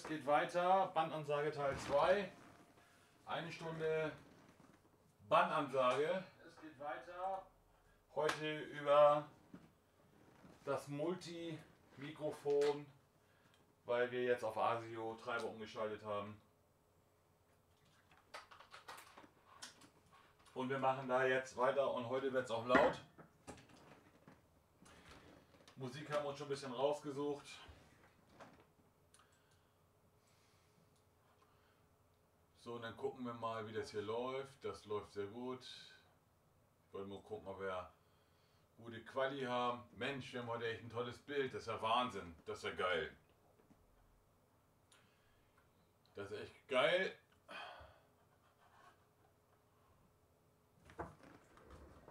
es geht weiter. Bandansage Teil 2. Eine Stunde Bandansage. Es geht weiter. Heute über das Multi-Mikrofon, weil wir jetzt auf ASIO Treiber umgeschaltet haben. Und wir machen da jetzt weiter und heute wird es auch laut. Musik haben wir uns schon ein bisschen rausgesucht. So, und dann gucken wir mal, wie das hier läuft. Das läuft sehr gut. Ich wollte mal gucken, ob wir gute Quali haben. Mensch, wir haben heute echt ein tolles Bild. Das ist ja Wahnsinn. Das ist ja geil. Das ist echt geil.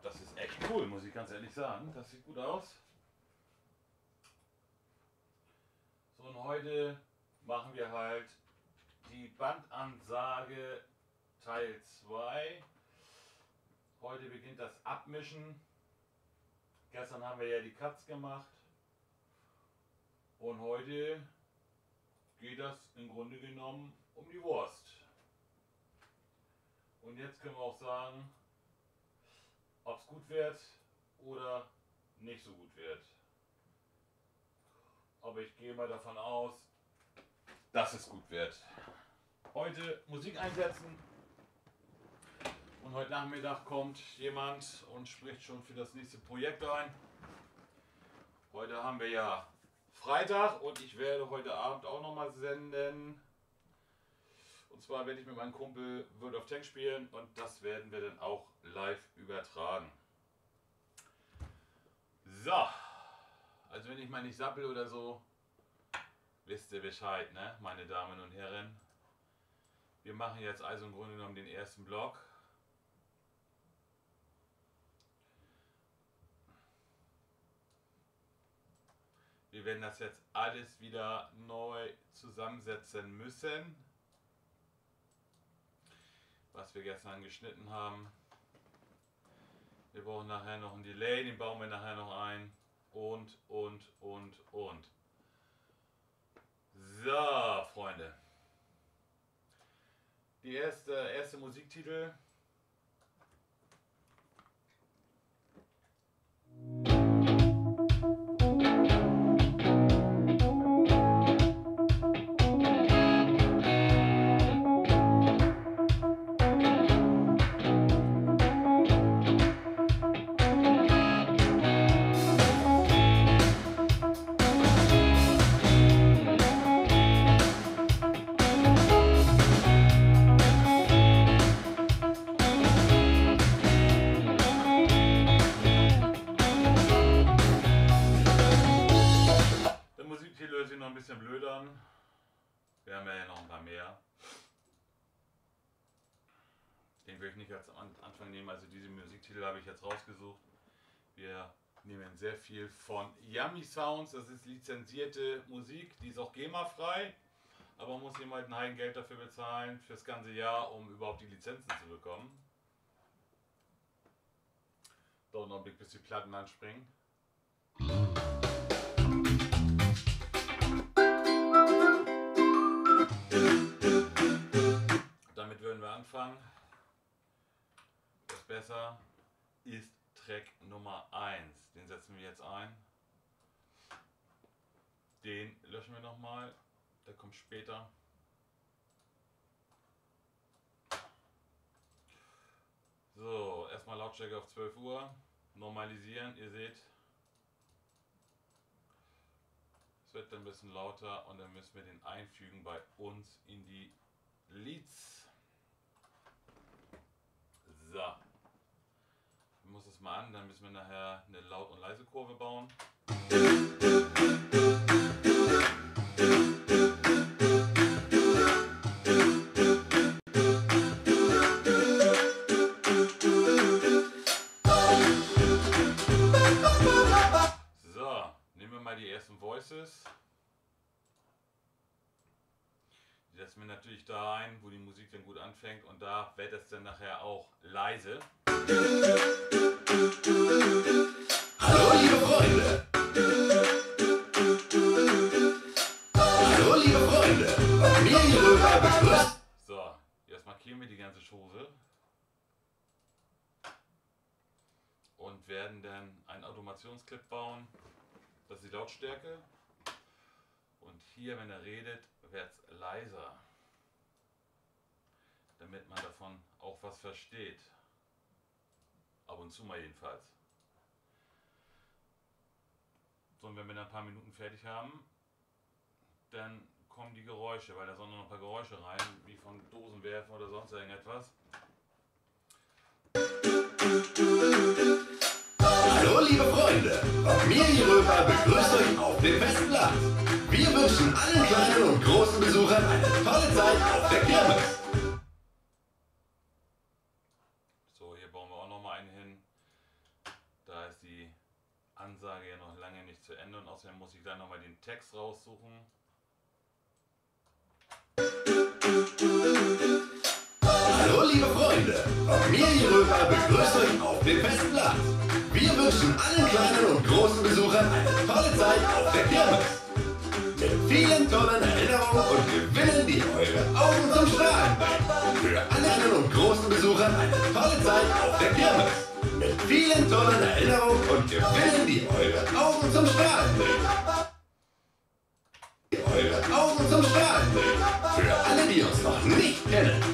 Das ist echt cool, muss ich ganz ehrlich sagen. Das sieht gut aus. So, und heute machen wir halt die Bandansage Teil 2. Heute beginnt das Abmischen. Gestern haben wir ja die Cuts gemacht. Und heute geht das im Grunde genommen um die Wurst. Und jetzt können wir auch sagen, ob es gut wird oder nicht so gut wird. Aber ich gehe mal davon aus, dass es gut wird. Heute Musik einsetzen. Und heute Nachmittag kommt jemand und spricht schon für das nächste Projekt ein. Heute haben wir ja Freitag und ich werde heute Abend auch nochmal senden. Und zwar werde ich mit meinem Kumpel World of Tank spielen und das werden wir dann auch live übertragen. So, also wenn ich mal nicht sappel oder so, wisst ihr Bescheid, ne, meine Damen und Herren. Wir machen jetzt also im Grunde genommen den ersten Block. Wir werden das jetzt alles wieder neu zusammensetzen müssen. Was wir gestern geschnitten haben. Wir brauchen nachher noch ein Delay, den bauen wir nachher noch ein. Und, und, und, und. So, Freunde. Die erste, erste Musiktitel. Yummy Sounds. Das ist lizenzierte Musik. Die ist auch GEMA-frei. Aber man muss eben halt ein Heidengeld dafür bezahlen fürs ganze Jahr, um überhaupt die Lizenzen zu bekommen. Dauert noch einen Blick, bis die Platten anspringen. Damit würden wir anfangen. Das besser ist Track Nummer 1. Den setzen wir jetzt ein. Den löschen wir nochmal. Der kommt später. So, erstmal Lautstärke auf 12 Uhr. Normalisieren, ihr seht. Es wird dann ein bisschen lauter und dann müssen wir den einfügen bei uns in die Leads. So. Ich muss es mal an, dann müssen wir nachher eine Laut- und leise Kurve bauen. Ersten Voices. Die setzen wir natürlich da ein, wo die Musik dann gut anfängt und da wird es dann nachher auch leise. Hallo liebe Freunde. Hallo liebe Freunde, begrüßt. So, jetzt markieren wir die ganze Chose. Und werden dann einen Automationsclip bauen. Das ist die Lautstärke. Und hier, wenn er redet, wird es leiser. Damit man davon auch was versteht. Ab und zu mal jedenfalls. So, und wenn wir dann ein paar Minuten fertig haben, dann kommen die Geräusche, weil da sollen noch ein paar Geräusche rein, wie von Dosenwerfen oder sonst irgendetwas. Liebe Freunde, Familie Römer begrüßt euch auf dem Festplatz. Wir wünschen allen kleinen und großen Besuchern eine tolle Zeit auf der Kirmes. So, hier bauen wir auch noch mal einen hin. Da ist die Ansage ja noch lange nicht zu Ende und außerdem muss ich dann noch mal den Text raussuchen. Hallo liebe Freunde, Familie Römer begrüßt euch auf dem Festplatz. Wir wünschen allen kleinen und großen Besuchern eine tolle Zeit auf der Kirmes. Mit vielen tollen Erinnerungen und Gewinnen, die eure Augen zum Strahlen bringen. Für alle kleinen und großen Besuchern eine tolle Zeit auf der Kirmes. Mit vielen tollen Erinnerungen und Gewinnen, die eure Augen zum Strahlen bringen. Die eure Augen zum Strahlen bringen. Für alle, die uns noch nicht kennen.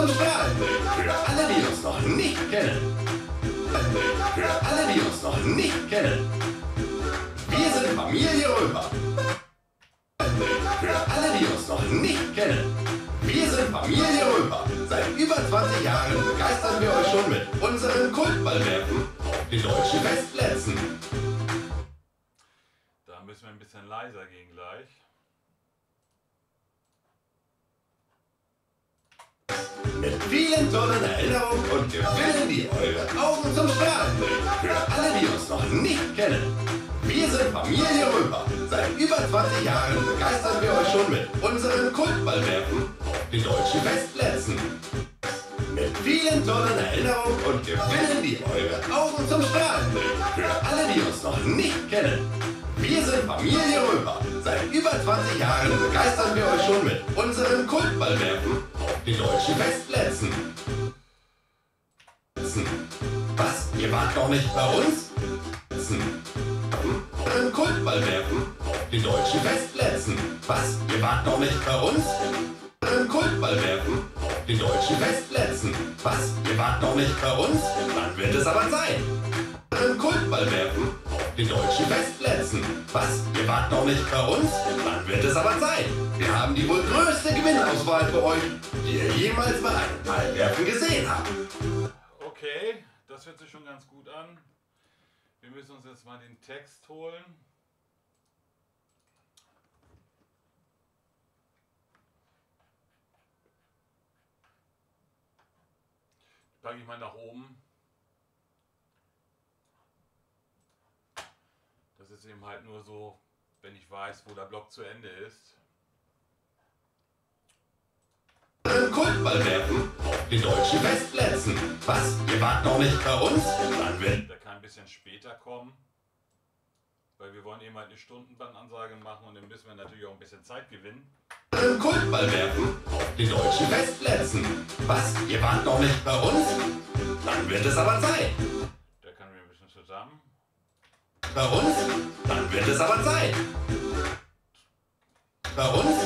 Zum Strahlen. Für alle, die uns noch nicht kennen. Für alle, die uns noch nicht kennen. Wir sind Familie Römer. Für alle, die uns noch nicht kennen. Wir sind Familie Römer. Seit über 20 Jahren begeistern wir euch schon mit unseren Kultballwerfen auf den deutschen Festplätzen. Da müssen wir ein bisschen leiser gehen gleich. Mit vielen tollen Erinnerungen und Gewinnen, die eure Augen zum Strahlen bringen. Für alle, die uns noch nicht kennen. Wir sind Familie Römer. Seit über 20 Jahren begeistern wir euch schon mit unseren Kultballwerfen auf den deutschen Festplätzen. Mit vielen tollen Erinnerungen und Gewinnen, die eure Augen zum Strahlen bringen. Für alle, die uns noch nicht kennen. Wir sind Familie Römer. Seit über 20 Jahren begeistern wir euch schon mit unseren Kultballwerfen auf den deutschen Festplätzen. Was? Ihr wart doch nicht bei uns? Unseren Kultballwerfen auf den deutschen Festplätzen. Was? Ihr wart doch nicht bei uns? Unseren Kultballwerfen auf den deutschen Festplätzen. Was? Ihr wart noch nicht bei uns? Dann wird es aber sein. Unseren Kultballwerfen auf den deutschen Festplätzen. Was? Ihr wart noch nicht bei uns? Dann wird es aber sein. Wir haben die wohl größte Gewinnauswahl für euch, die ihr jemals bei einem Ballwerfen gesehen habt. Okay, das hört sich schon ganz gut an. Wir müssen uns jetzt mal den Text holen. Packe ich mal nach oben. Das ist eben halt nur so, wenn ich weiß, wo der Block zu Ende ist. Kultballwerfen auf den deutschen Festplätzen. Was? Ihr wart noch nicht bei uns? Dann wird Der kann ein bisschen später kommen, weil wir wollen eben halt eine Stundenbandansage machen und dann müssen wir natürlich auch ein bisschen Zeit gewinnen. unseren Kultballwerfen auf den deutschen Festplätzen. Was? Ihr wart noch nicht bei uns? Dann wird es aber Zeit. Da können wir ein bisschen zusammen. Bei uns? Dann wird es aber Zeit. Bei uns?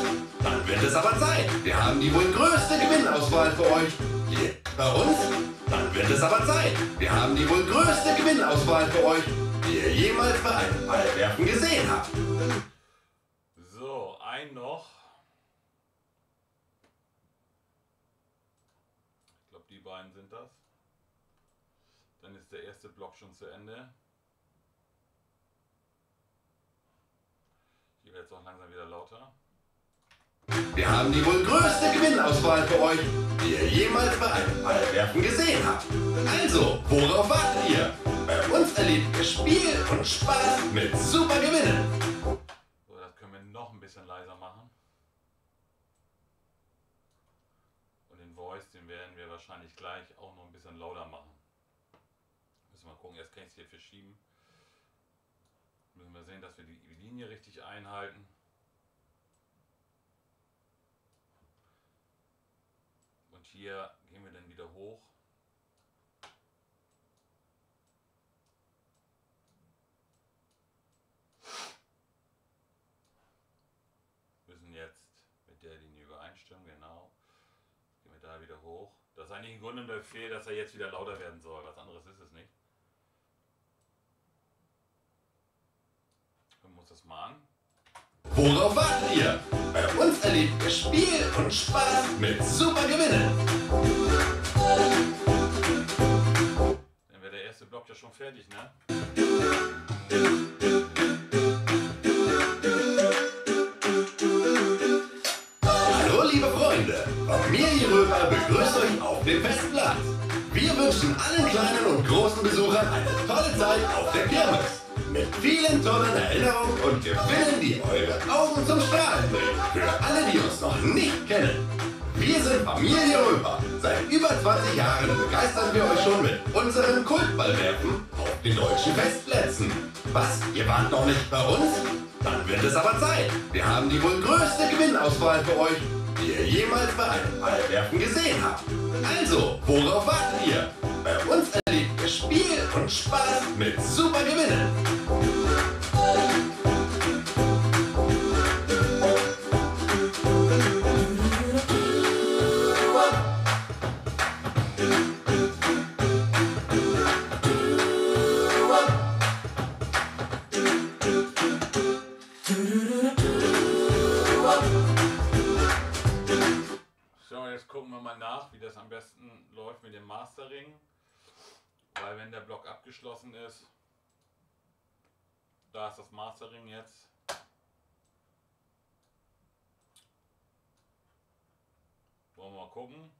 Dann wird es aber Zeit. Wir haben die wohl größte Gewinnauswahl für euch. Bei uns? Dann wird es aber Zeit. Wir haben die wohl größte Gewinnauswahl für euch, die ihr jemals bei einem Ballwerfen gesehen habt. So, ein noch. Ich glaube, die beiden sind das. Dann ist der erste Block schon zu Ende. Wird es auch langsam wieder lauter. Wir haben die wohl größte Gewinnauswahl für euch, die ihr jemals bei einem Ballwerfen gesehen habt. Also, worauf wartet ihr? Bei uns erlebt ihr Spiel und Spaß mit super Gewinnen. So, das können wir noch ein bisschen leiser machen. Und den Voice, den werden wir wahrscheinlich gleich auch noch ein bisschen lauter machen. Müssen wir mal gucken, erst kann ich es hier verschieben. Müssen wir sehen, dass wir die Linie richtig einhalten. Und hier gehen wir dann wieder hoch. Müssen jetzt mit der Linie übereinstimmen, genau. Gehen wir da wieder hoch. Das ist eigentlich ein Grund Befehl, dass er jetzt wieder lauter werden soll. Was anderes ist es nicht. Uns das mal an. Worauf wartet ihr? Bei uns erlebt ihr Spiel und Spaß mit super Gewinnen. Dann wäre der erste Block ja schon fertig, ne? Hallo liebe Freunde, Familie Römer begrüßt euch auf dem Festplatz. Wir wünschen allen kleinen und großen Besuchern eine tolle Zeit auf der Kirmes. Mit vielen tollen Erinnerungen und Gewinnen, die eure Augen zum Strahlen bringen. Für alle, die uns noch nicht kennen. Wir sind Familie Römer. Seit über 20 Jahren begeistern wir euch schon mit unseren Kultballwerfen auf den deutschen Festplätzen. Was? Ihr wart noch nicht bei uns? Dann wird es aber Zeit. Wir haben die wohl größte Gewinnauswahl für euch, die ihr jemals bei einem Ballwerfen gesehen habt. Also, worauf wartet ihr? Bei uns Spiel und Spaß mit super Gewinnen. Abgeschlossen ist, da ist das Mastering jetzt. Wollen wir mal gucken.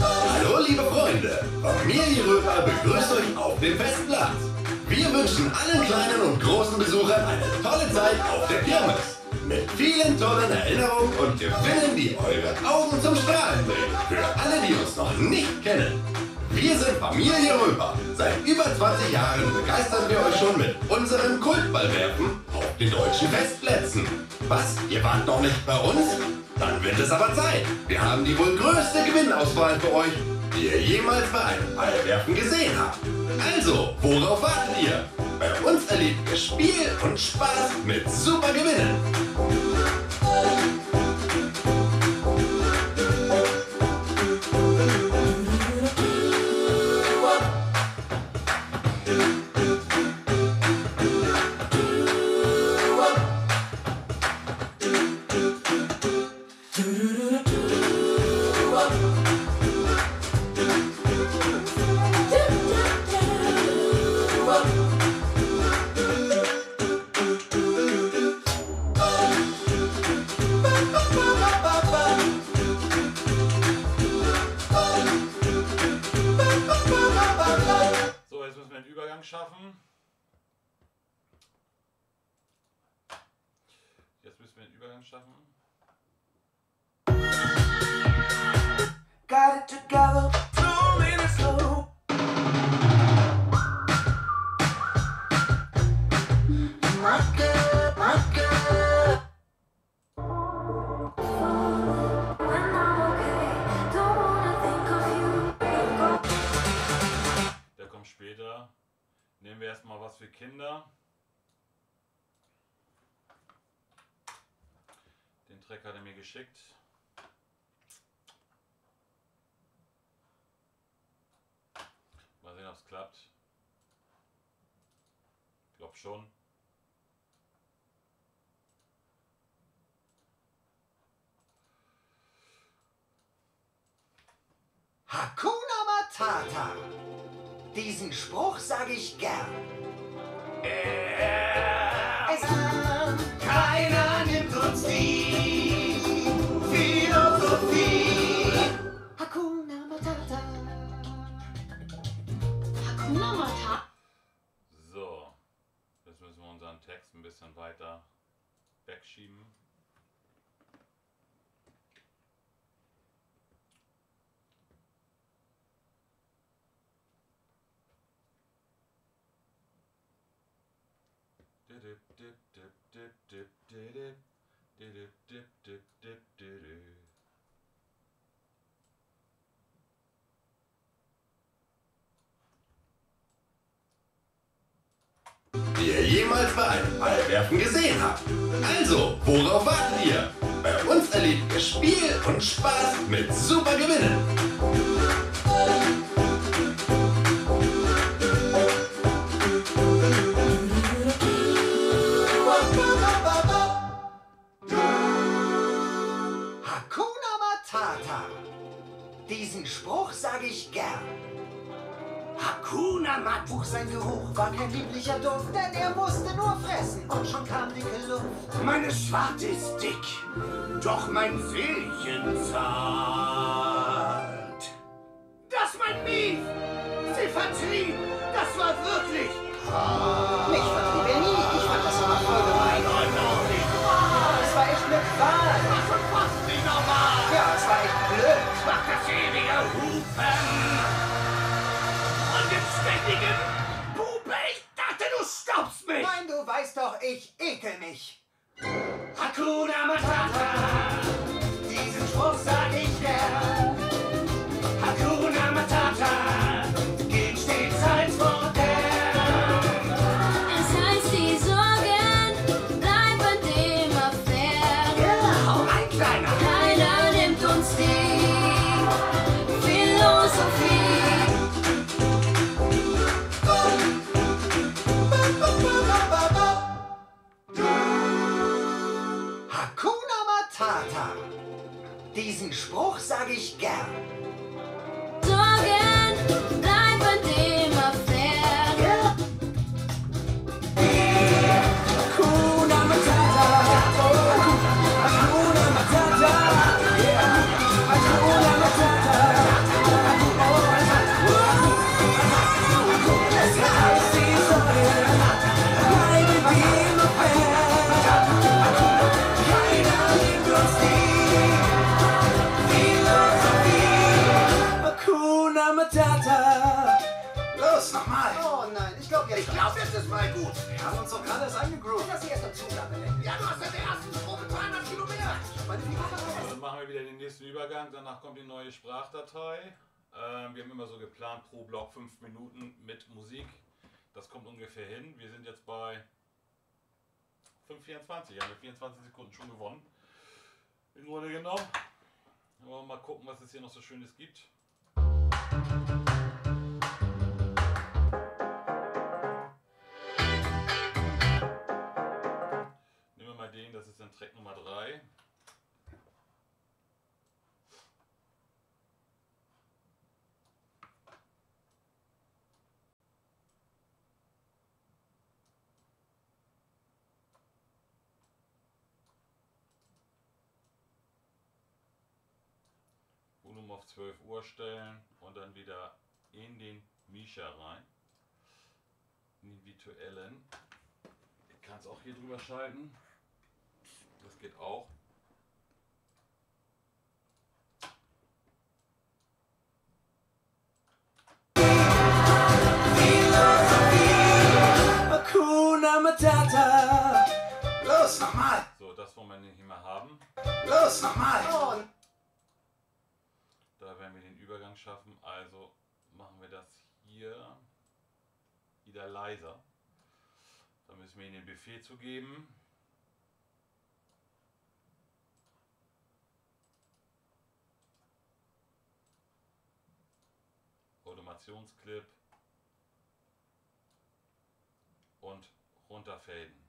Hallo liebe Freunde, Familie Römer begrüßt euch auf dem Festplatz. Wir wünschen allen kleinen und großen Besuchern eine tolle Zeit auf der Kirmes. Mit vielen tollen Erinnerungen und Gewinnen, die eure Augen zum Strahlen bringen. Für alle, die uns noch nicht kennen. Wir sind Familie Römer. Seit über 20 Jahren begeistern wir euch schon mit unseren Kultballwerfen auf den deutschen Festplätzen. Was? Ihr wart noch nicht bei uns? Dann wird es aber Zeit. Wir haben die wohl größte Gewinnauswahl für euch, die ihr jemals bei einem Ballwerfen gesehen habt. Also, worauf wartet ihr? Bei uns erlebt ihr Spiel und Spaß mit super Gewinnen. Übergang schaffen. Jetzt müssen wir den Übergang schaffen. Got it together, two minutes slow. Nehmen wir erstmal was für Kinder. Den Track hat er mir geschickt. Mal sehen, ob es klappt. Ich glaube schon. Hakuna Matata. Diesen Spruch sage ich gern. Es keiner nimmt uns die Philosophie. Hakuna Matata. Hakuna Matata. So, jetzt müssen wir unseren Text ein bisschen weiter wegschieben. Wer jemals mal einen Ballwerfen gesehen hat. Also, worauf warten wir? Bei uns erlebt ihr Spiel und Spaß mit super Gewinnen. Kein lieblicher Duft, denn er musste nur fressen und schon kam dicke Luft. Meine Schwarte ist dick, doch mein Seelchen zart. Das mein Mief! Sie vertrieb! Das war wirklich... Mich vertrieb er nie. Ich fand das immer voll gemein. Nein, noch nicht Es war echt eine Qual. Das schon fast nicht normal! Ja, es war echt blöd. Mach das ewige Hupen! Und im ständigen Weißt doch, ich ekel mich. Hakuna Matata! Diesen Spruch sag ich gern. sage ich gern. Ich jetzt. ist mal gut. Wir haben uns doch gerade erst eingegroovt. Das ist erst am Zugabe. Ja, du hast ja den ersten Sprung mit 300 Kilometer. Meine Figur Also Dann machen wir wieder den nächsten Übergang. Danach kommt die neue Sprachdatei. Ähm, wir haben immer so geplant pro Block 5 Minuten mit Musik. Das kommt ungefähr hin. Wir sind jetzt bei 5,24. Haben wir 24 Sekunden schon gewonnen. Im Grunde genommen. Wollen wir mal gucken, was es hier noch so Schönes gibt. Track Nummer 3. Volumen auf 12 Uhr stellen und dann wieder in den Misha rein. In den virtuellen. Ich kann es auch hier drüber schalten. Das geht auch. Los, nochmal! So, das wollen wir nicht mehr haben. Los, nochmal! Da werden wir den Übergang schaffen. Also machen wir das hier wieder leiser. Da müssen wir Ihnen den Befehl zu geben. Automationsclip und runterfaden.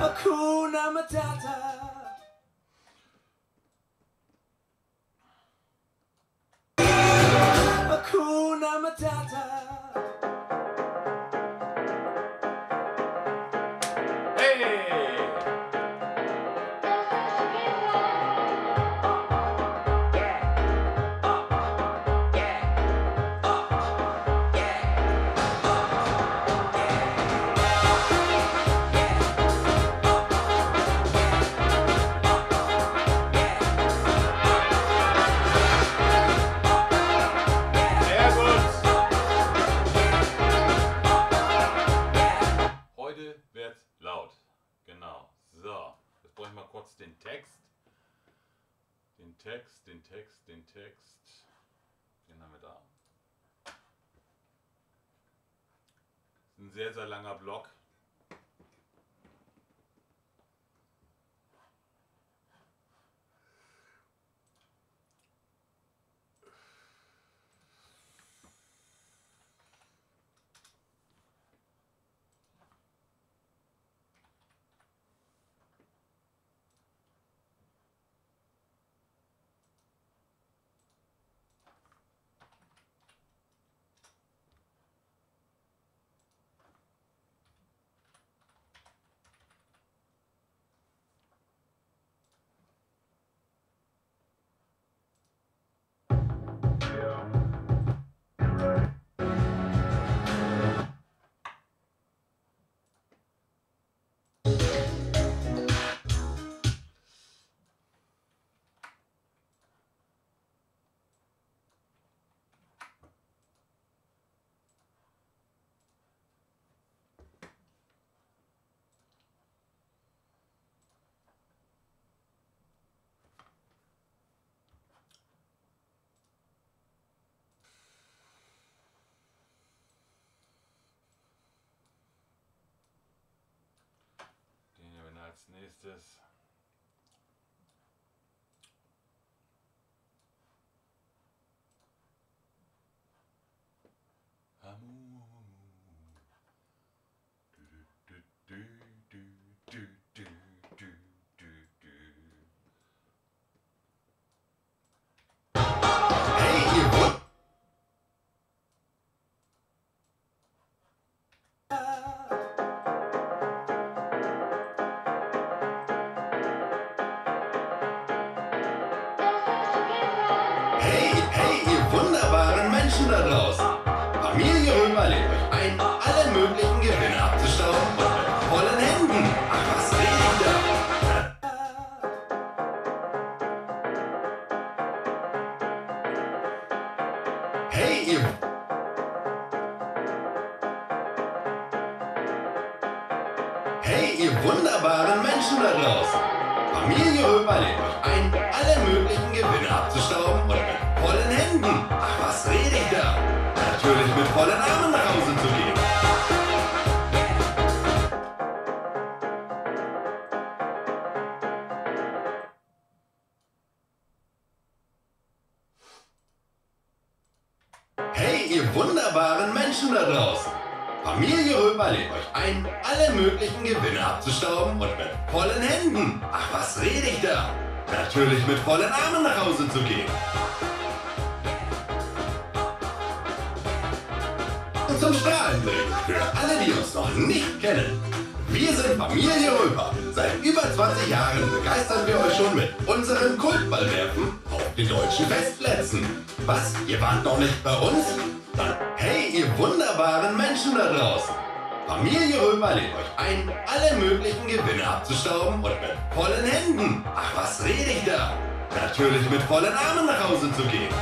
Hakuna Matata. Hakuna Matata. Text, den Text, den Text. Den haben wir da. Ist ein sehr, sehr langer Block. That's just Familie Römer lädt euch ein, alle möglichen Gewinne abzustauben und mit vollen Händen, ach was rede ich da? Natürlich mit vollen Armen nach Hause zu gehen.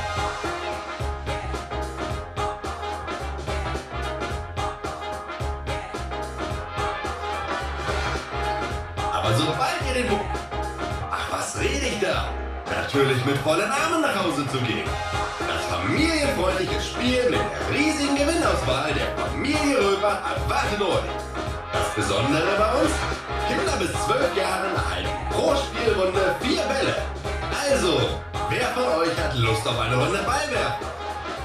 Natürlich mit vollen Armen nach Hause zu gehen. Das familienfreundliche Spiel mit der riesigen Gewinnauswahl der Familie Römer erwartet euch. Das Besondere bei uns? Kinder bis 12 Jahren erhalten pro Spielrunde vier Bälle. Also, wer von euch hat Lust auf eine Runde Ballwerfen?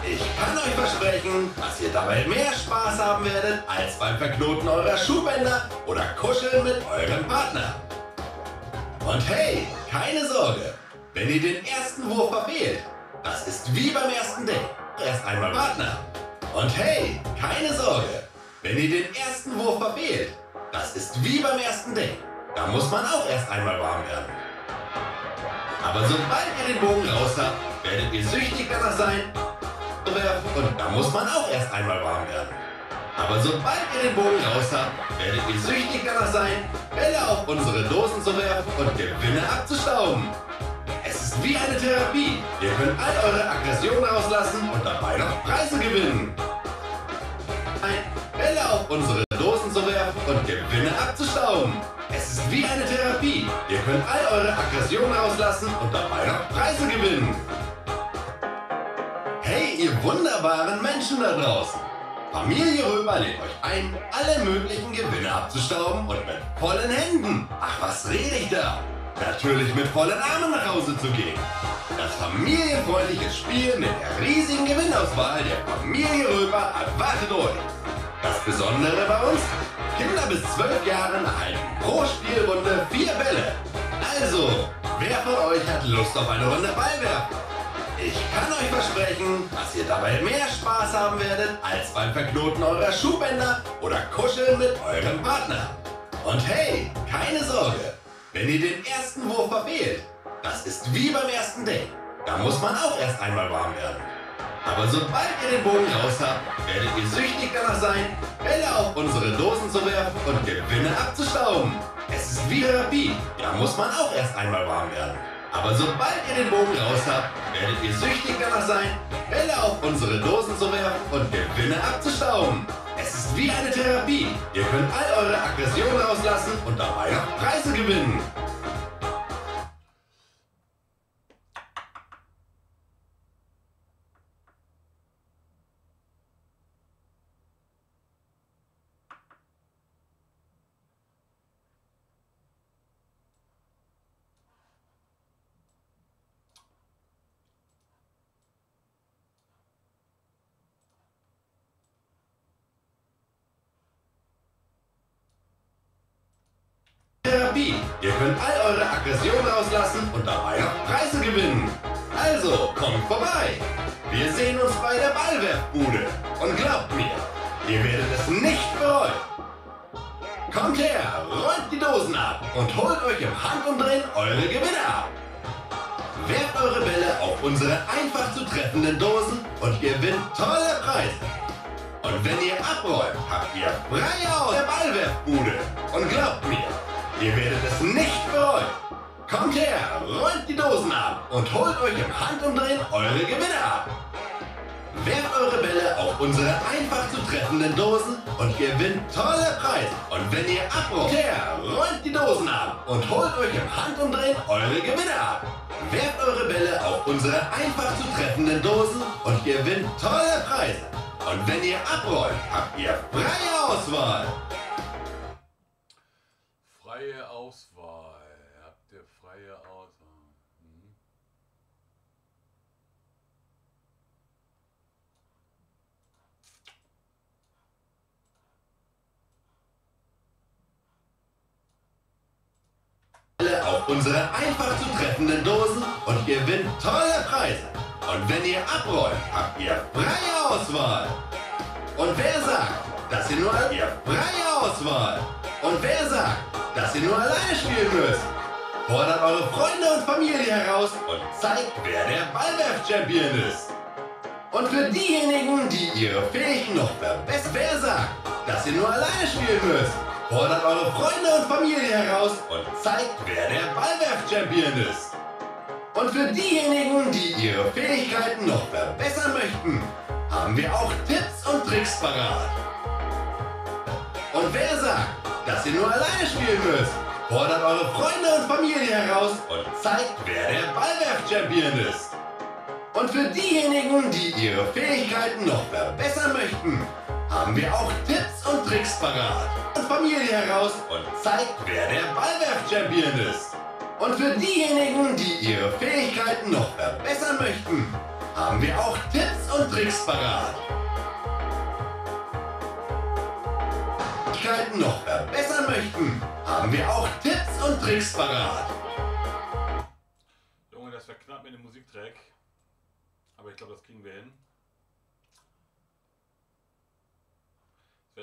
Ich kann euch versprechen, dass ihr dabei mehr Spaß haben werdet als beim Verknoten eurer Schuhbänder oder Kuscheln mit eurem Partner. Und hey, keine Sorge, wenn ihr den ersten Wurf verfehlt, das ist wie beim ersten Date. Erst einmal Partner. Und hey, keine Sorge, wenn ihr den ersten Wurf verfehlt, das ist wie beim ersten Date. Da muss man auch erst einmal warm werden. Aber sobald ihr den Bogen raus habt, werdet ihr süchtig danach sein, und da muss man auch erst einmal warm werden. Aber sobald ihr den Bogen raus habt, werdet ihr süchtig danach sein, Bälle auf unsere Dosen zu werfen und Gewinne abzustauben. Wie eine Therapie. Ihr könnt all eure Aggressionen rauslassen und dabei noch Preise gewinnen. Ein Bälle auf unsere Dosen zu werfen und Gewinne abzustauben. Es ist wie eine Therapie. Ihr könnt all eure Aggressionen rauslassen und dabei noch Preise gewinnen. Hey, ihr wunderbaren Menschen da draußen! Familie Römer lädt euch ein, alle möglichen Gewinne abzustauben und mit vollen Händen, ach was rede ich da, natürlich mit vollen Armen nach Hause zu gehen. Das familienfreundliche Spiel mit der riesigen Gewinnauswahl der Familie Römer erwartet euch. Das Besondere bei uns? Kinder bis 12 Jahren erhalten pro Spielrunde vier Bälle. Also, wer von euch hat Lust auf eine Runde Ballwerfen? Ich kann euch versprechen, dass ihr dabei mehr Spaß haben werdet, als beim Verknoten eurer Schuhbänder oder Kuscheln mit eurem Partner. Und hey, keine Sorge, wenn ihr den ersten Wurf verfehlt, das ist wie beim ersten Date. Da muss man auch erst einmal warm werden. Aber sobald ihr den Bogen raus habt, werdet ihr süchtig danach sein, Bälle auf unsere Dosen zu werfen und Gewinne abzustauben. Es ist wie Therapie, da muss man auch erst einmal warm werden. Aber sobald ihr den Bogen raus habt, werdet ihr süchtig danach sein, Bälle auf unsere Dosen zu werfen und Gewinne abzustauben. Es ist wie eine Therapie. Ihr könnt all eure Aggressionen rauslassen und dabei noch Preise gewinnen. Therapie. Ihr könnt all eure Aggressionen rauslassen und dabei noch Preise gewinnen. Also, kommt vorbei. Wir sehen uns bei der Ballwerfbude. Und glaubt mir, ihr werdet es nicht bereuen. Kommt her, räumt die Dosen ab und holt euch im Handumdrehen eure Gewinne ab. Werft eure Bälle auf unsere einfach zu treffenden Dosen und gewinnt tolle Preise. Und wenn ihr abräumt, habt ihr frei aus der Ballwerfbude. Und glaubt mir, Ihr werdet es nicht bereuen. Kommt her, räumt die Dosen ab und holt euch im Handumdrehen eure Gewinne ab. Werft eure Bälle auf unsere einfach zu treffenden Dosen und gewinnt tolle Preise. Und wenn ihr abräumt, her, räumt die Dosen ab und holt euch im Handumdrehen eure Gewinne ab. Werft eure Bälle auf unsere einfach zu treffenden Dosen und gewinnt tolle Preise. Und wenn ihr abräumt, habt ihr freie Auswahl. Freie Auswahl. Habt ihr freie Auswahl? Mhm. Bälle auf unsere einfach zu treffenden Dosen und gewinnt tolle Preise. Und wenn ihr abräumt, habt ihr freie Auswahl. Und wer sagt, dass ihr nur ihr freie Auswahl? Und wer sagt, dass ihr nur alleine spielen müsst? Fordert eure Freunde und Familie heraus und zeigt, wer der Ballwerf-Champion ist. Und für diejenigen, die ihre Fähigkeiten noch verbessern, wer sagt, dass ihr nur alleine spielen müsst? Fordert eure Freunde und Familie heraus und zeigt, wer der Ballwerf-Champion ist. Und für diejenigen, die ihre Fähigkeiten noch verbessern möchten, haben wir auch Tipps und Tricks parat. Und wer sagt, dass ihr nur alleine spielen müsst, fordert eure Freunde und Familie heraus und zeigt, wer der Ballwerf-Champion ist. Und für diejenigen, die ihre Fähigkeiten noch verbessern möchten, haben wir auch Tipps und Tricks parat. Und Familie heraus und zeigt, wer der Ballwerf-Champion ist. Und für diejenigen, die ihre Fähigkeiten noch verbessern möchten, haben wir auch Tipps und Tricks parat. Fähigkeiten noch verbessern möchten, haben wir auch Tipps und Tricks parat. Junge, das wäre knapp mit dem Musiktrack. Aber ich glaube, das kriegen wir hin.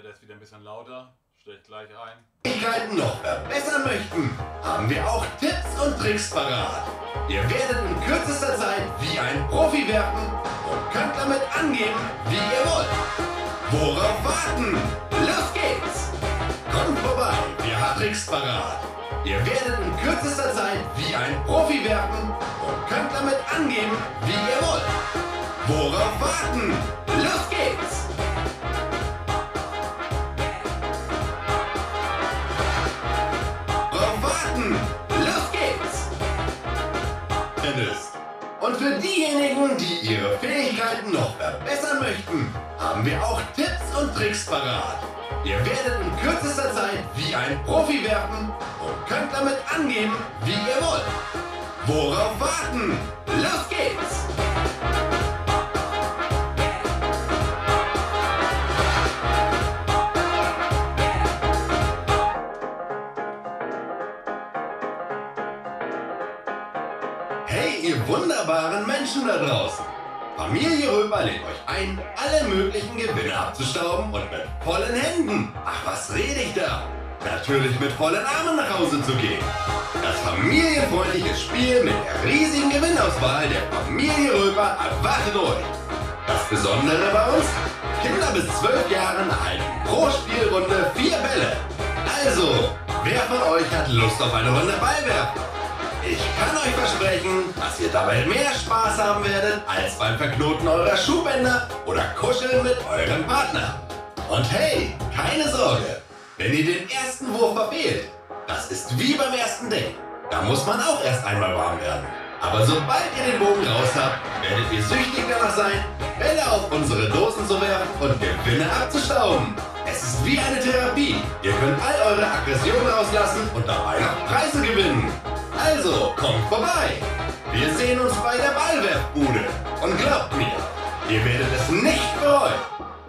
Wird jetzt wieder ein bisschen lauter. Stell ich gleich ein. Noch verbessern möchten, haben wir auch Tipps und Tricks parat. Ihr werdet in kürzester Zeit wie ein Profi werfen und könnt damit angeben, wie ihr wollt. Worauf warten? Los geht's! Kommt vorbei, wir haben Tricks parat. Ihr werdet in kürzester Zeit wie ein Profi werfen und könnt damit angeben, wie ihr wollt. Worauf warten? Los geht's! Diejenigen, die ihre Fähigkeiten noch verbessern möchten, haben wir auch Tipps und Tricks parat. Ihr werdet in kürzester Zeit wie ein Profi werfen und könnt damit angeben, wie ihr wollt. Worauf warten? Los geht's! Familie Röper lädt euch ein, alle möglichen Gewinne abzustauben und mit vollen Händen, ach was rede ich da, natürlich mit vollen Armen nach Hause zu gehen. Das familienfreundliche Spiel mit der riesigen Gewinnauswahl der Familie Röper erwartet euch. Das Besondere bei uns? Kinder bis 12 Jahren erhalten pro Spielrunde vier Bälle. Also, wer von euch hat Lust auf eine Runde Ballwerfen? Ich kann euch versprechen, dass ihr dabei mehr Spaß haben werdet als beim Verknoten eurer Schuhbänder oder Kuscheln mit eurem Partner. Und hey, keine Sorge, wenn ihr den ersten Wurf verfehlt, das ist wie beim ersten Date. Da muss man auch erst einmal warm werden. Aber sobald ihr den Bogen raus habt, werdet ihr süchtig danach sein, Bälle auf unsere Dosen zu werfen und Gewinne abzustauben. Es ist wie eine Therapie. Ihr könnt all eure Aggressionen rauslassen und dabei noch Preise gewinnen. Also, kommt vorbei. Wir sehen uns bei der Ballwerfbude. Und glaubt mir, ihr werdet es nicht bereuen.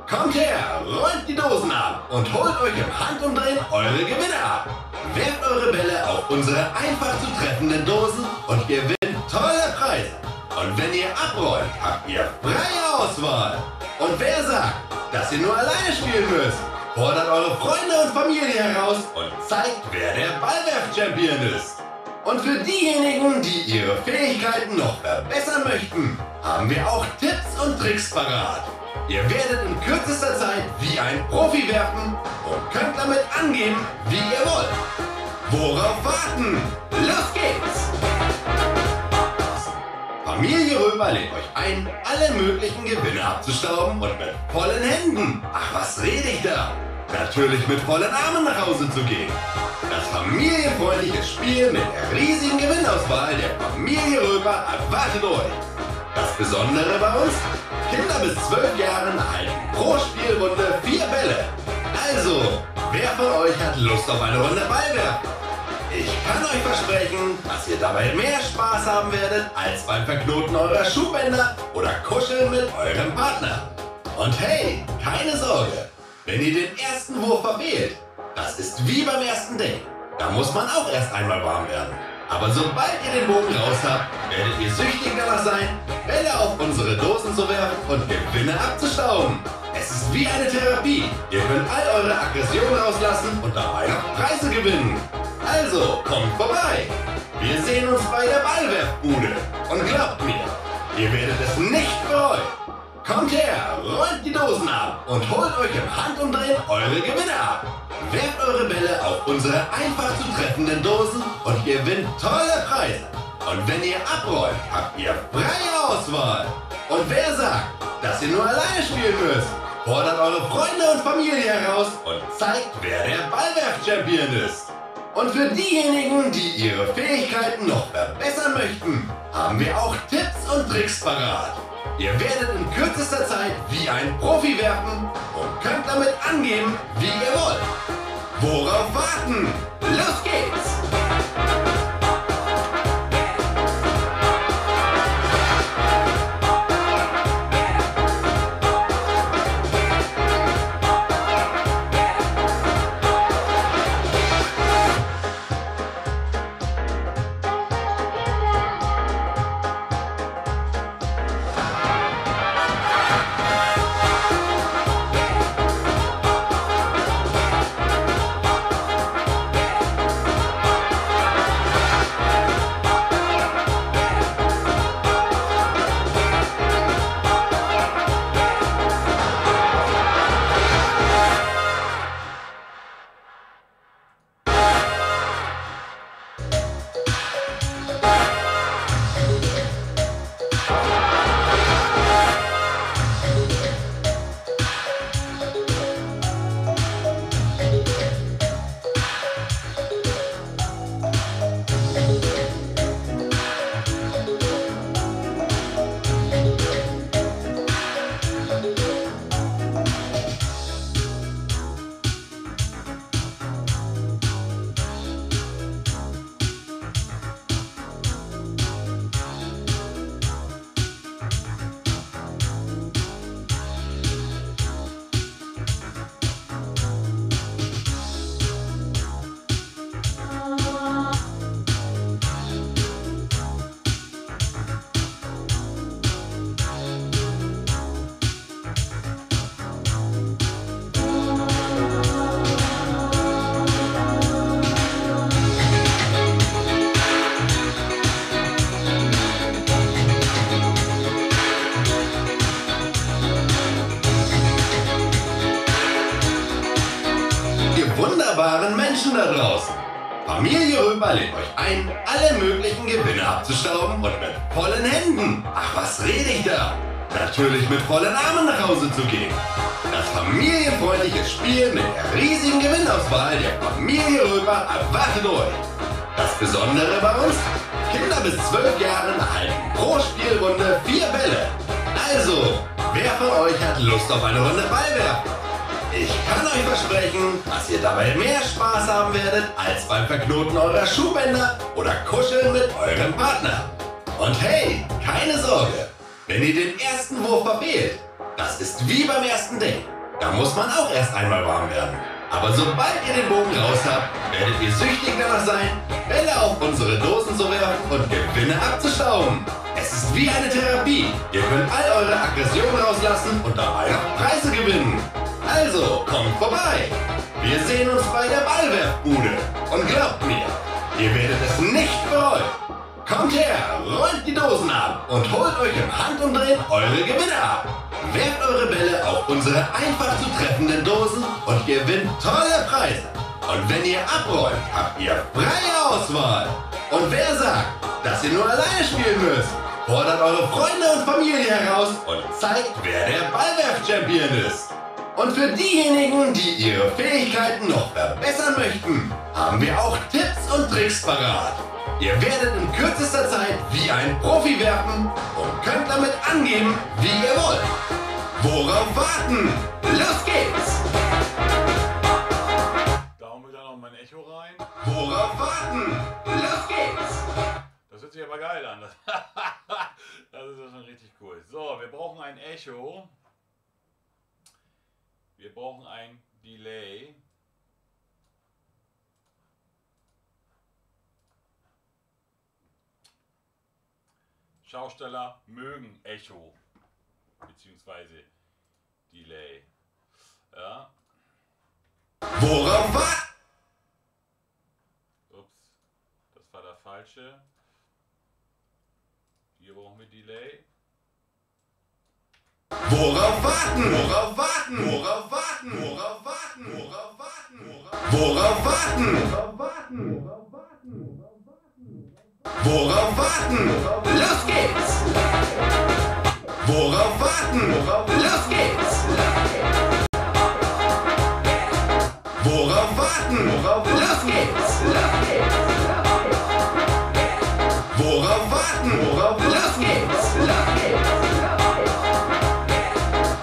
Kommt her, räumt die Dosen ab und holt euch im Handumdrehen eure Gewinne ab. Werft eure Bälle auf unsere einfach zu treffenden Dosen und gewinnt tolle Preise. Und wenn ihr abräumt, habt ihr freie Auswahl. Und wer sagt, dass ihr nur alleine spielen müsst, fordert eure Freunde und Familie heraus und zeigt, wer der Ballwerf-Champion ist. Und für diejenigen, die ihre Fähigkeiten noch verbessern möchten, haben wir auch Tipps und Tricks parat. Ihr werdet in kürzester Zeit wie ein Profi werfen und könnt damit angeben, wie ihr wollt. Worauf warten? Los geht's! Familie Römer lädt euch ein, alle möglichen Gewinne abzustauben und mit vollen Händen, ach was rede ich da, natürlich mit vollen Armen nach Hause zu gehen. Das familienfreundliche Spiel mit der riesigen Gewinnauswahl der Familie Röper erwartet euch. Das Besondere bei uns? Kinder bis 12 Jahren erhalten pro Spielrunde vier Bälle. Also, wer von euch hat Lust auf eine Runde Ballwerfen? Ich kann euch versprechen, dass ihr dabei mehr Spaß haben werdet als beim Verknoten eurer Schuhbänder oder Kuscheln mit eurem Partner. Und hey, keine Sorge, wenn ihr den ersten Wurf verfehlt, das ist wie beim ersten Date. Da muss man auch erst einmal warm werden. Aber sobald ihr den Bogen raus habt, werdet ihr süchtig danach sein, Bälle auf unsere Dosen zu werfen und Gewinne abzustauben. Es ist wie eine Therapie. Ihr könnt all eure Aggressionen rauslassen und dabei noch Preise gewinnen. Also, kommt vorbei. Wir sehen uns bei der Ballwerfbude. Und glaubt mir, ihr werdet es nicht bereuen. Kommt her, räumt die Dosen ab und holt euch im Handumdrehen eure Gewinne ab. Werft eure Bälle auf unsere einfach zu treffenden Dosen und gewinnt tolle Preise. Und wenn ihr abräumt, habt ihr freie Auswahl. Und wer sagt, dass ihr nur alleine spielen müsst, fordert eure Freunde und Familie heraus und zeigt, wer der Ballwerf-Champion ist. Und für diejenigen, die ihre Fähigkeiten noch verbessern möchten, haben wir auch Tipps und Tricks parat. Ihr werdet in kürzester Zeit wie ein Profi werfen und könnt damit angeben, wie ihr wollt. Worauf warten? Los geht's! Vollen Armen nach Hause zu gehen. Das familienfreundliche Spiel mit der riesigen Gewinnauswahl der Familie Römer erwartet euch. Das Besondere bei uns, Kinder bis 12 Jahren erhalten pro Spielrunde vier Bälle. Also, wer von euch hat Lust auf eine Runde Ball werfen? Ich kann euch versprechen, dass ihr dabei mehr Spaß haben werdet als beim Verknoten eurer Schuhbänder oder Kuscheln mit eurem Partner. Und hey, keine Sorge, wenn ihr den ersten Wurf verfehlt, das ist wie beim ersten Date. Da muss man auch erst einmal warm werden. Aber sobald ihr den Bogen raus habt, werdet ihr süchtig danach sein, Bälle auf unsere Dosen zu werfen und Gewinne abzustauben. Es ist wie eine Therapie. Ihr könnt all eure Aggressionen rauslassen und dabei noch Preise gewinnen. Also, kommt vorbei. Wir sehen uns bei der Ballwerfbude. Und glaubt mir, ihr werdet es nicht bereuen. Kommt her, rollt die Dosen ab und holt euch im Handumdrehen eure Gewinne ab. Werft eure Bälle auf unsere einfach zu treffenden Dosen und gewinnt tolle Preise. Und wenn ihr abrollt, habt ihr freie Auswahl. Und wer sagt, dass ihr nur alleine spielen müsst, fordert eure Freunde und Familie heraus und zeigt, wer der Ballwerf-Champion ist. Und für diejenigen, die ihre Fähigkeiten noch verbessern möchten, haben wir auch Tipps und Tricks parat. Ihr werdet in kürzester Zeit wie ein Profi werfen und könnt damit angeben, wie ihr wollt. Worauf warten? Los geht's! Da hauen wir dann noch mein Echo rein. Worauf warten? Los geht's! Das hört sich aber geil an. Das, das ist ja schon richtig cool. So, wir brauchen ein Echo. Wir brauchen ein Delay. Schausteller mögen Echo beziehungsweise Delay. Ja, Worauf warten? ups, das war der falsche. Hier brauchen wir Delay. Worauf warten? Worauf warten? Worauf warten? Worauf warten? Worauf warten? Worauf warten? Worauf warten? Los geht's! Worauf warten? Los geht's! Worauf warten? Los geht's! Worauf warten? Los geht's!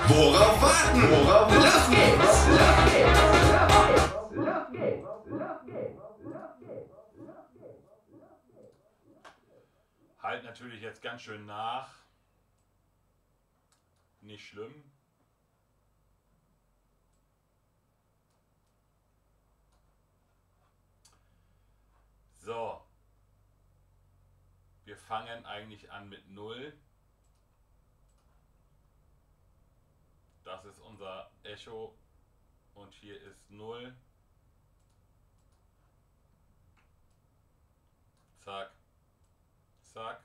Worauf warten? Los geht's! Halt natürlich jetzt ganz schön nach. Nicht schlimm. So. Wir fangen eigentlich an mit 0. Das ist unser Echo und hier ist 0. Zack. Zack.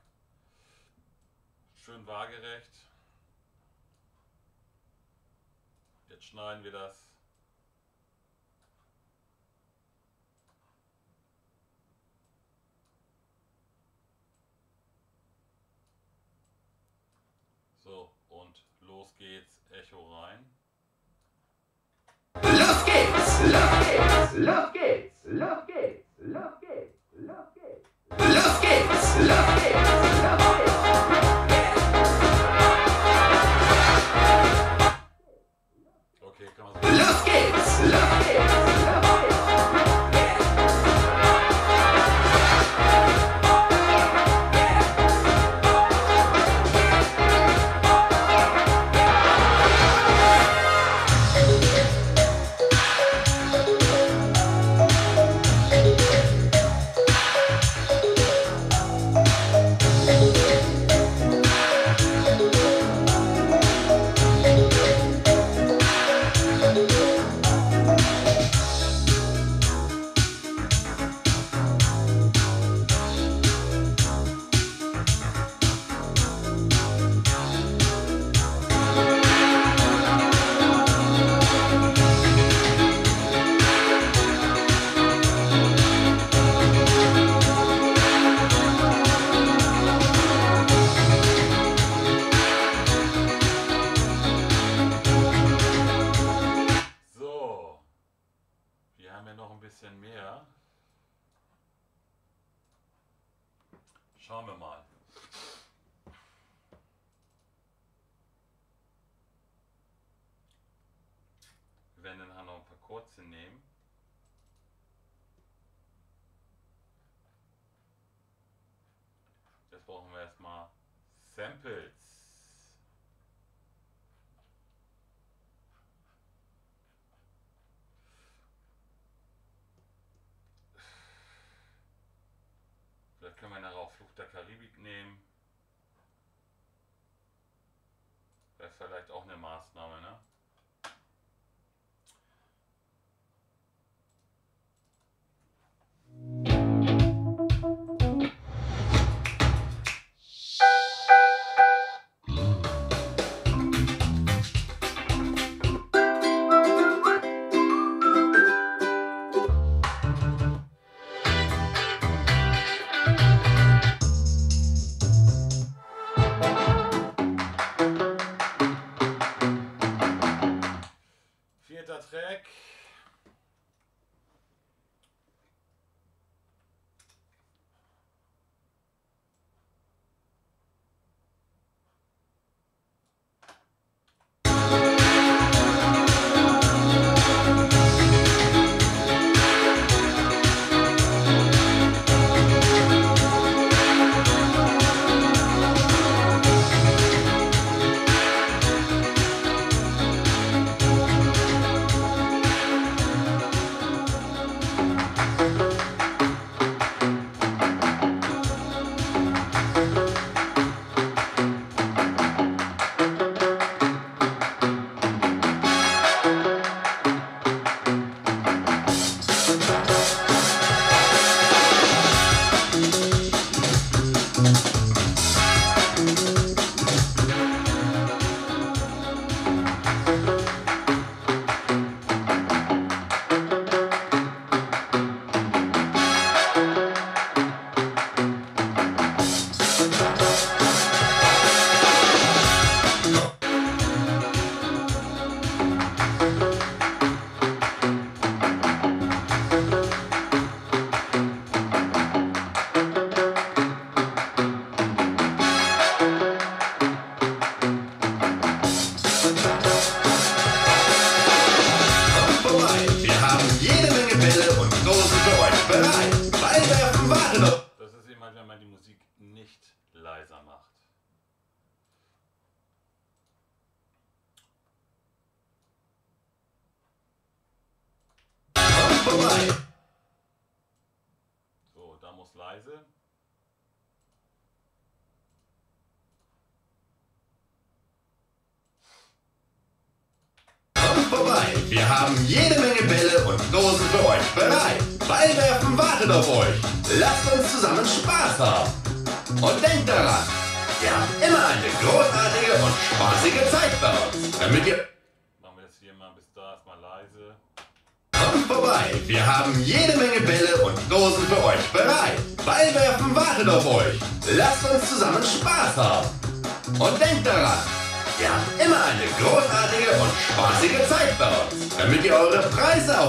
Schön waagerecht. Jetzt schneiden wir das. So, und los geht's. Echo rein. Los geht's! Los geht's! Los geht's! Los geht's! Los geht's! Los geht's! Los Games, los Games. Fluch der Karibik nehmen. Wäre vielleicht auch eine Maßnahme, ne?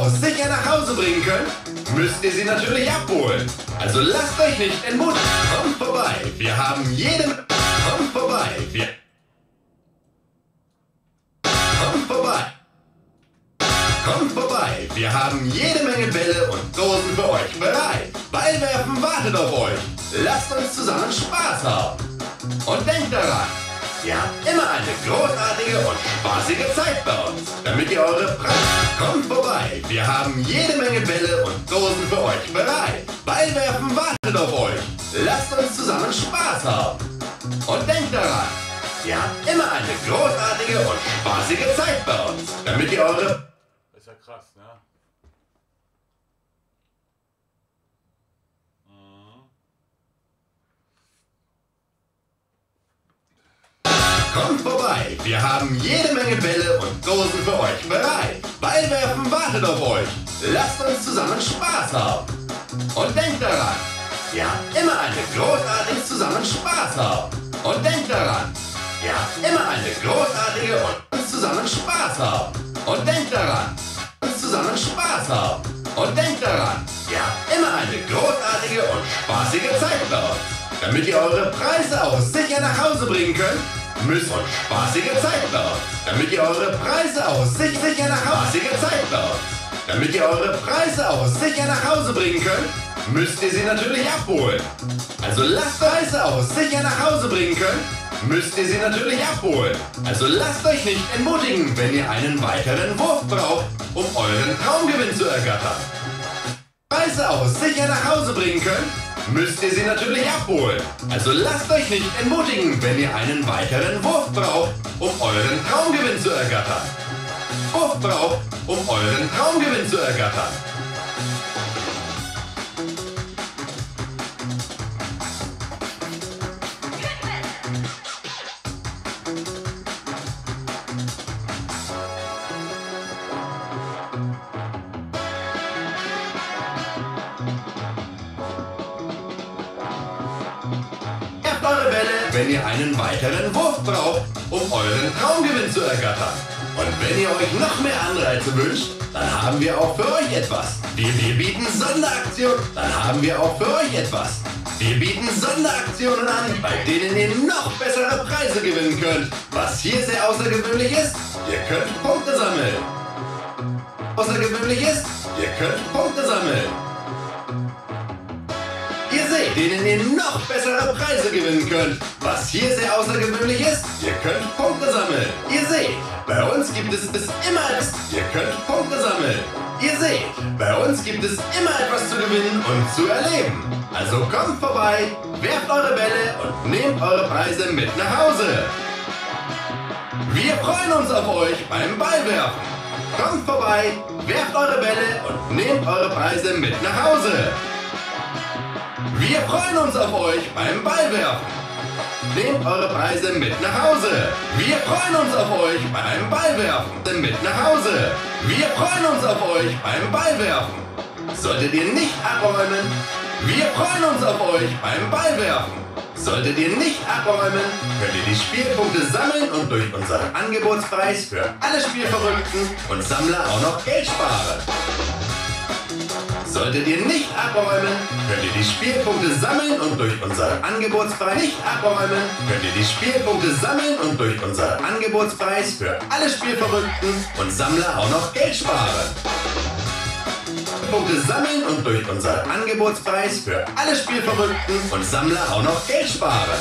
Sicher nach Hause bringen könnt, müsst ihr sie natürlich abholen. Also lasst euch nicht entmutigen. Kommt vorbei, wir haben jede... Kommt vorbei, wir... Kommt vorbei. Kommt vorbei, wir haben jede Menge Bälle und Dosen für euch bereit. Ballwerfen wartet auf euch. Lasst uns zusammen Spaß haben. Und denkt daran, wir haben immer eine großartige und spaßige Zeit bei uns. Damit ihr eure Preise... Kommt vorbei, wir haben jede Menge Bälle und Dosen für euch bereit. Ballwerfen wartet auf euch. Lasst uns zusammen Spaß haben. Und denkt daran, wir haben immer eine großartige und spaßige Zeit bei uns. Damit ihr eure Ist ja krass, ne? Kommt vorbei, wir haben jede Menge Bälle und Dosen für euch bereit. Ballwerfen wartet auf euch. Lasst uns zusammen Spaß haben. Und denkt daran, wir haben immer eine großartige zusammen Spaß haben. Und denkt daran, wir haben immer eine großartige und zusammen Spaß haben. Und denkt daran, uns zusammen Spaß haben. Und denkt daran, wir haben immer eine großartige und spaßige Zeit bei uns. Damit ihr eure Preise auch sicher nach Hause bringen könnt, müsst und spaßige Zeit uns. Damit ihr eure Preise auch sich sicher nach Hause Zeit uns. Damit ihr eure Preise auch sicher nach Hause bringen könnt, müsst ihr sie natürlich abholen. Also lasst Preise auch sicher nach Hause bringen könnt, müsst ihr sie natürlich abholen. Also lasst euch nicht entmutigen, wenn ihr einen weiteren Wurf braucht, um euren Traumgewinn zu ergattern. Preise auch sicher nach Hause bringen könnt, müsst ihr sie natürlich abholen. Also lasst euch nicht entmutigen, wenn ihr einen weiteren Wurf braucht, um euren Traumgewinn zu ergattern. Wurf braucht, um euren Traumgewinn zu ergattern. Wenn ihr einen weiteren Wurf braucht, um euren Traumgewinn zu ergattern. Und wenn ihr euch noch mehr Anreize wünscht, dann haben wir auch für euch etwas. Wir, wir bieten Sonderaktionen, dann haben wir auch für euch etwas. Wir bieten Sonderaktionen an, bei denen ihr noch bessere Preise gewinnen könnt. Was hier sehr außergewöhnlich ist, ihr könnt Punkte sammeln. Außergewöhnlich ist, ihr könnt Punkte sammeln. Denen ihr noch bessere Preise gewinnen könnt. Was hier sehr außergewöhnlich ist, ihr könnt Punkte sammeln. Ihr seht, bei uns gibt es, es immer etwas. Ihr könnt Punkte sammeln. Ihr seht, bei uns gibt es immer etwas zu gewinnen und zu erleben. Also kommt vorbei, werft eure Bälle und nehmt eure Preise mit nach Hause. Wir freuen uns auf euch beim Ballwerfen. Kommt vorbei, werft eure Bälle und nehmt eure Preise mit nach Hause. Wir freuen uns auf euch beim Ballwerfen. Nehmt eure Preise mit nach Hause. Wir freuen uns auf euch beim Ballwerfen. Mit nach Hause. Wir freuen uns auf euch beim Ballwerfen. Solltet ihr nicht abräumen, wir freuen uns auf euch beim Ballwerfen. Solltet ihr nicht abräumen, könnt ihr die Spielpunkte sammeln und durch unseren Angebotspreis für alle Spielverrückten und Sammler auch noch Geld sparen. Solltet ihr nicht abräumen, könnt ihr die Spielpunkte sammeln und durch unseren Angebotspreis nicht abräumen, könnt ihr die Spielpunkte sammeln und durch unseren Angebotspreis für alle Spielverrückten und Sammler auch noch Geld sparen. Punkte sammeln und durch unseren Angebotspreis für alle Spielverrückten und Sammler auch noch Geld sparen.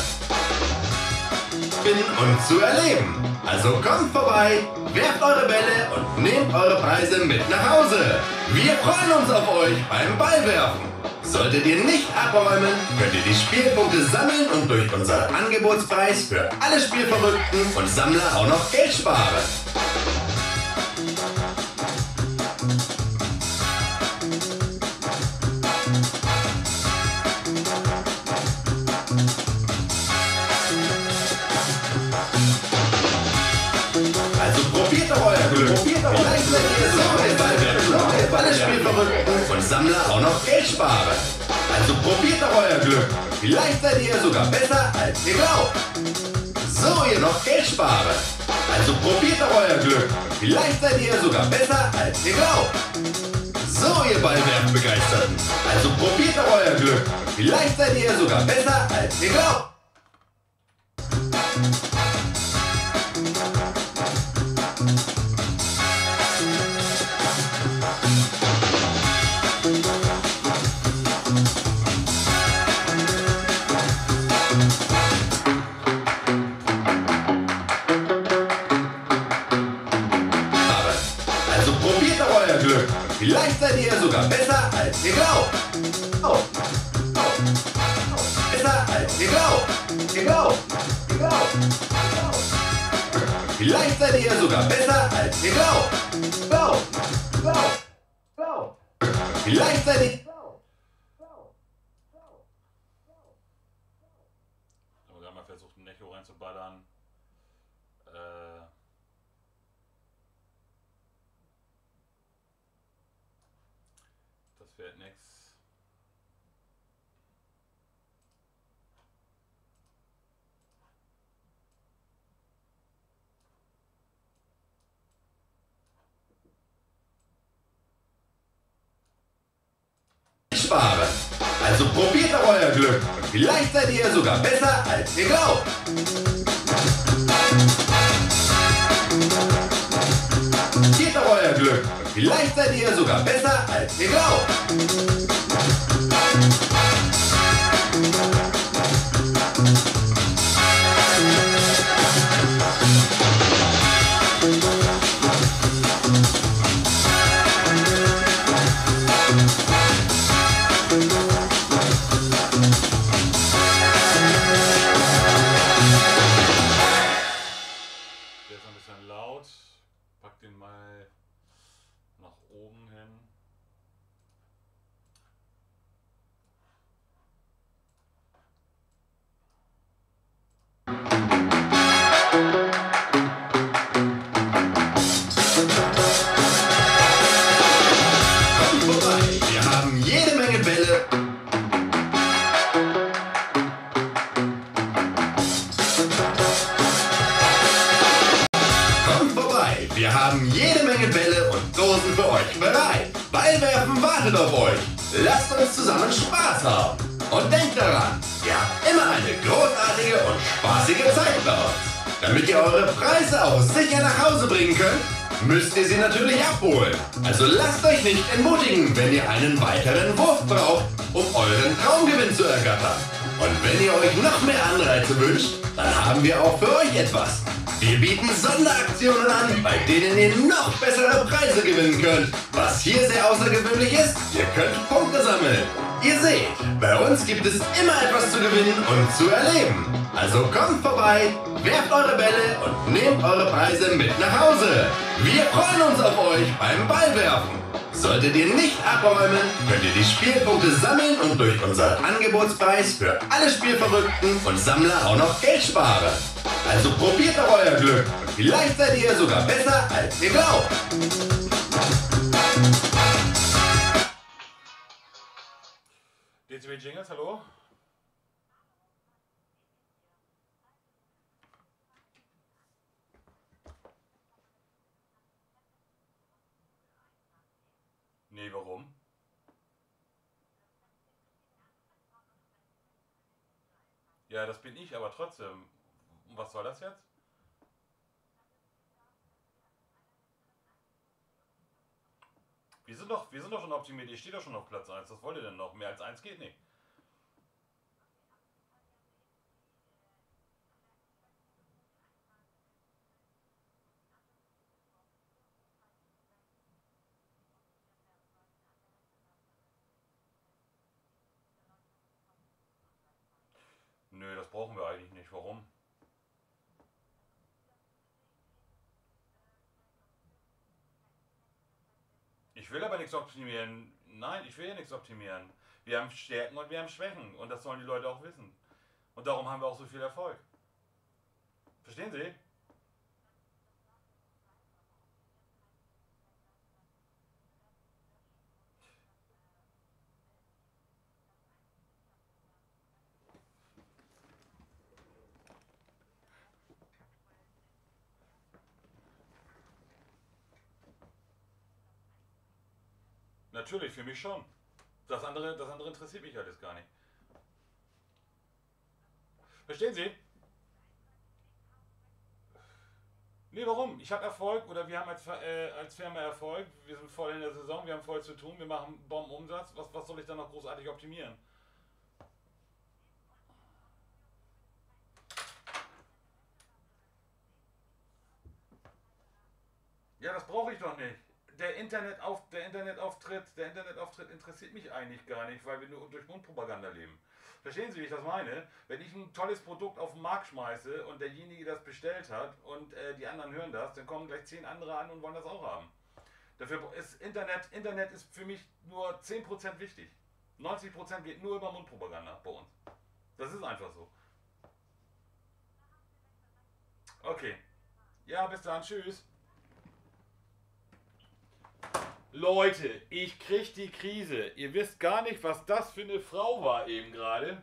Bin und zu erleben. Also kommt vorbei, werft eure Bälle und nehmt eure Preise mit nach Hause. Wir freuen uns auf euch beim Ballwerfen. Solltet ihr nicht abräumen, könnt ihr die Spielpunkte sammeln und durch unseren Angebotspreis für alle Spielverrückten und Sammler auch noch Geld sparen. Alle Spielverrückten und Sammler auch noch Geld sparen. Also probiert doch euer Glück. Vielleicht seid ihr sogar besser, als ihr glaubt. So, ihr noch Geld sparen. Also probiert doch euer Glück. Vielleicht seid ihr sogar besser, als ihr glaubt. So, ihr Ballwerfen Begeisterten. Also probiert doch euer Glück. Vielleicht seid ihr sogar besser, als ihr glaubt. Glaubt. Ihr glaubt. Vielleicht seid ihr sogar besser, als ihr glaubt. Glaubt. Glaubt. Glaubt. Vielleicht seid ihr... Ich habe gerade mal versucht, ein Echo reinzuballern. Äh, das wird nix. Sparen. Also probiert doch euer Glück. Vielleicht seid ihr sogar besser, als ihr glaubt. Geht auf euer Glück. Vielleicht seid ihr sogar besser, als ihr glaubt. Anreize wünscht, dann haben wir auch für euch etwas. Wir bieten Sonderaktionen an, bei denen ihr noch bessere Preise gewinnen könnt. Was hier sehr außergewöhnlich ist, ihr könnt Punkte sammeln. Ihr seht, bei uns gibt es immer etwas zu gewinnen und zu erleben. Also kommt vorbei, werft eure Bälle und nehmt eure Preise mit nach Hause. Wir freuen uns auf euch beim Ballwerfen. Solltet ihr nicht abräumen, könnt ihr die Spielpunkte sammeln und durch unseren Angebotspreis für alle Spielverrückten und Sammler auch noch Geld sparen. Also probiert doch euer Glück und vielleicht seid ihr sogar besser, als ihr glaubt. DCB Jingles, hallo? Nee, warum? Ja, das bin ich, aber trotzdem. Was soll das jetzt? Wir sind doch, wir sind doch schon optimiert. Ich stehe doch schon auf Platz 1. Was wollt ihr denn noch? Mehr als 1 geht nicht. Nö, das brauchen wir eigentlich nicht. Warum? Ich will aber nichts optimieren. Nein, ich will ja nichts optimieren. Wir haben Stärken und wir haben Schwächen. Und das sollen die Leute auch wissen. Und darum haben wir auch so viel Erfolg. Verstehen Sie? Natürlich, für mich schon. Das andere, das andere interessiert mich alles gar nicht. Verstehen Sie? Nee, warum? Ich habe Erfolg oder wir haben als, äh, als Firma Erfolg. Wir sind voll in der Saison, wir haben voll zu tun, wir machen Bombenumsatz. Was, was soll ich da noch großartig optimieren? Ja, das brauche ich doch nicht. Der, Internetauf, der Internetauftritt, der Internetauftritt interessiert mich eigentlich gar nicht, weil wir nur durch Mundpropaganda leben. Verstehen Sie, wie ich das meine? Wenn ich ein tolles Produkt auf den Markt schmeiße und derjenige das bestellt hat und äh, die anderen hören das, dann kommen gleich zehn andere an und wollen das auch haben. Dafür ist Internet, Internet ist für mich nur 10% wichtig. 90% geht nur über Mundpropaganda bei uns. Das ist einfach so. Okay. Ja, bis dann. Tschüss. Leute, ich krieg die Krise. Ihr wisst gar nicht, was das für eine Frau war eben gerade.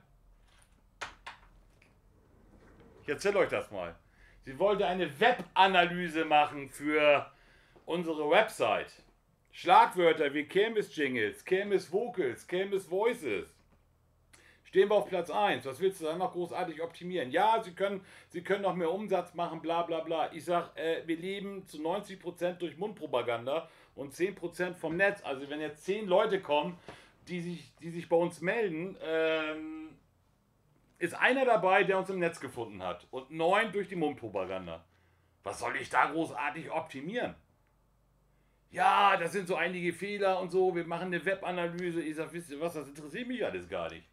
Ich erzähle euch das mal. Sie wollte eine Webanalyse machen für unsere Website. Schlagwörter wie Chemis Jingles, Chemis Vocals, Chemis Voices Stehen wir auf Platz 1. Was willst du dann noch großartig optimieren? Ja, sie können, sie können noch mehr Umsatz machen, bla bla bla. Ich sag, äh, wir leben zu 90% durch Mundpropaganda und 10% vom Netz. Also wenn jetzt 10 Leute kommen, die sich, die sich bei uns melden, ähm, ist einer dabei, der uns im Netz gefunden hat. Und neun durch die Mundpropaganda. Was soll ich da großartig optimieren? Ja, das sind so einige Fehler und so. Wir machen eine Webanalyse. Ich sag, wisst ihr was, das interessiert mich alles gar nicht.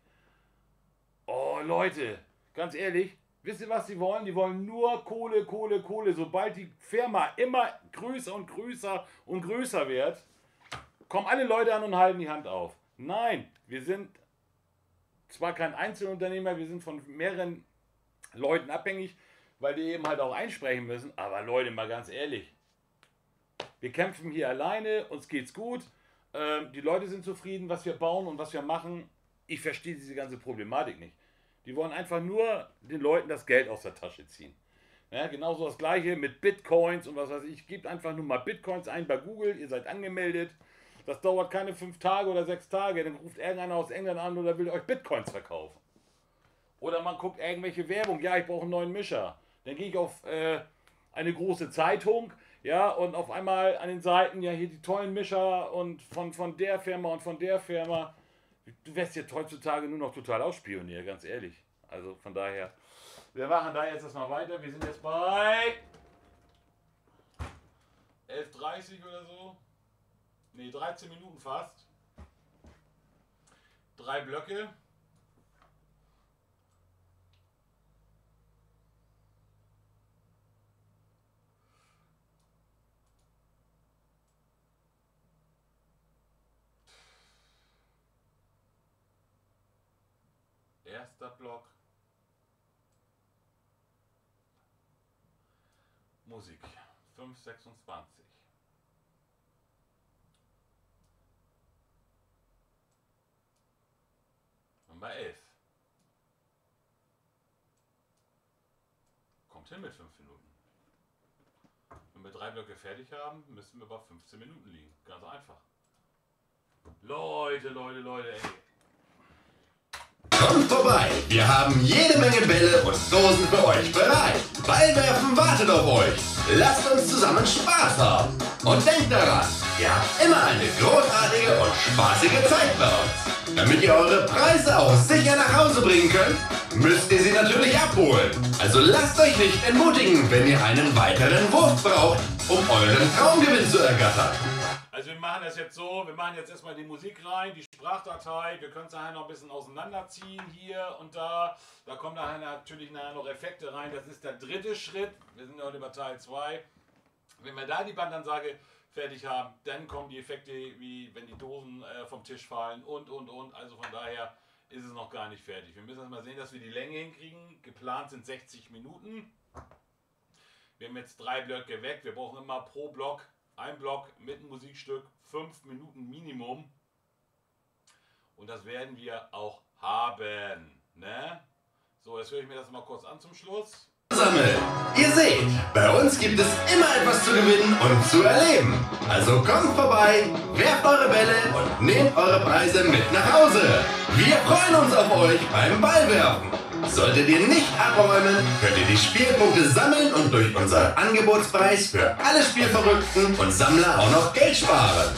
Oh, Leute, ganz ehrlich, wisst ihr, was sie wollen? Die wollen nur Kohle, Kohle, Kohle. Sobald die Firma immer größer und größer und größer wird, kommen alle Leute an und halten die Hand auf. Nein, wir sind zwar kein Einzelunternehmer, wir sind von mehreren Leuten abhängig, weil die eben halt auch einsprechen müssen. Aber Leute, mal ganz ehrlich, wir kämpfen hier alleine, uns geht's gut, ähm, die Leute sind zufrieden, was wir bauen und was wir machen. Ich verstehe diese ganze Problematik nicht. Die wollen einfach nur den Leuten das Geld aus der Tasche ziehen. Ja, genauso das gleiche mit Bitcoins und was weiß ich. Gebt einfach nur mal Bitcoins ein bei Google, ihr seid angemeldet. Das dauert keine fünf Tage oder sechs Tage. Dann ruft irgendeiner aus England an oder will euch Bitcoins verkaufen. Oder man guckt irgendwelche Werbung. Ja, ich brauche einen neuen Mischer. Dann gehe ich auf äh, eine große Zeitung. Ja, und auf einmal an den Seiten, ja, hier die tollen Mischer und von, von der Firma und von der Firma. Du wirst jetzt heutzutage nur noch total ausspioniert, ganz ehrlich. Also von daher. Wir machen da jetzt erstmal weiter. Wir sind jetzt bei 11.30 oder so. Ne, 13 Minuten fast. Drei Blöcke. Erster Block. Musik. 526. Nummer 11. Kommt hin mit 5 Minuten. Wenn wir drei Blöcke fertig haben, müssen wir bei 15 Minuten liegen. Ganz einfach. Leute, Leute, Leute, ey. Kommt vorbei, wir haben jede Menge Bälle und Dosen für euch bereit. Ballwerfen wartet auf euch. Lasst uns zusammen Spaß haben. Und denkt daran, ihr habt immer eine großartige und spaßige Zeit bei uns. Damit ihr eure Preise auch sicher nach Hause bringen könnt, müsst ihr sie natürlich abholen. Also lasst euch nicht entmutigen, wenn ihr einen weiteren Wurf braucht, um euren Traumgewinn zu ergattern. Machen das jetzt so, wir machen jetzt erstmal die Musik rein, die Sprachdatei, wir können es nachher noch ein bisschen auseinanderziehen hier und da. Da kommen nachher natürlich nachher noch Effekte rein. Das ist der dritte Schritt. Wir sind heute bei Teil 2. Wenn wir da die Bandansage fertig haben, dann kommen die Effekte, wie wenn die Dosen äh, vom Tisch fallen und und und. Also von daher ist es noch gar nicht fertig. Wir müssen erst mal sehen, dass wir die Länge hinkriegen. Geplant sind 60 Minuten. Wir haben jetzt drei Blöcke weg. Wir brauchen immer pro Block ein Block mit einem Musikstück, fünf Minuten Minimum. Und das werden wir auch haben. Ne? So, jetzt höre ich mir das mal kurz an zum Schluss. Ihr seht, bei uns gibt es immer etwas zu gewinnen und zu erleben. Also kommt vorbei, werft eure Bälle und nehmt eure Preise mit nach Hause. Wir freuen uns auf euch beim Ballwerfen. Solltet ihr nicht abräumen, könnt ihr die Spielpunkte sammeln und durch unseren Angebotspreis für alle Spielverrückten und Sammler auch noch Geld sparen.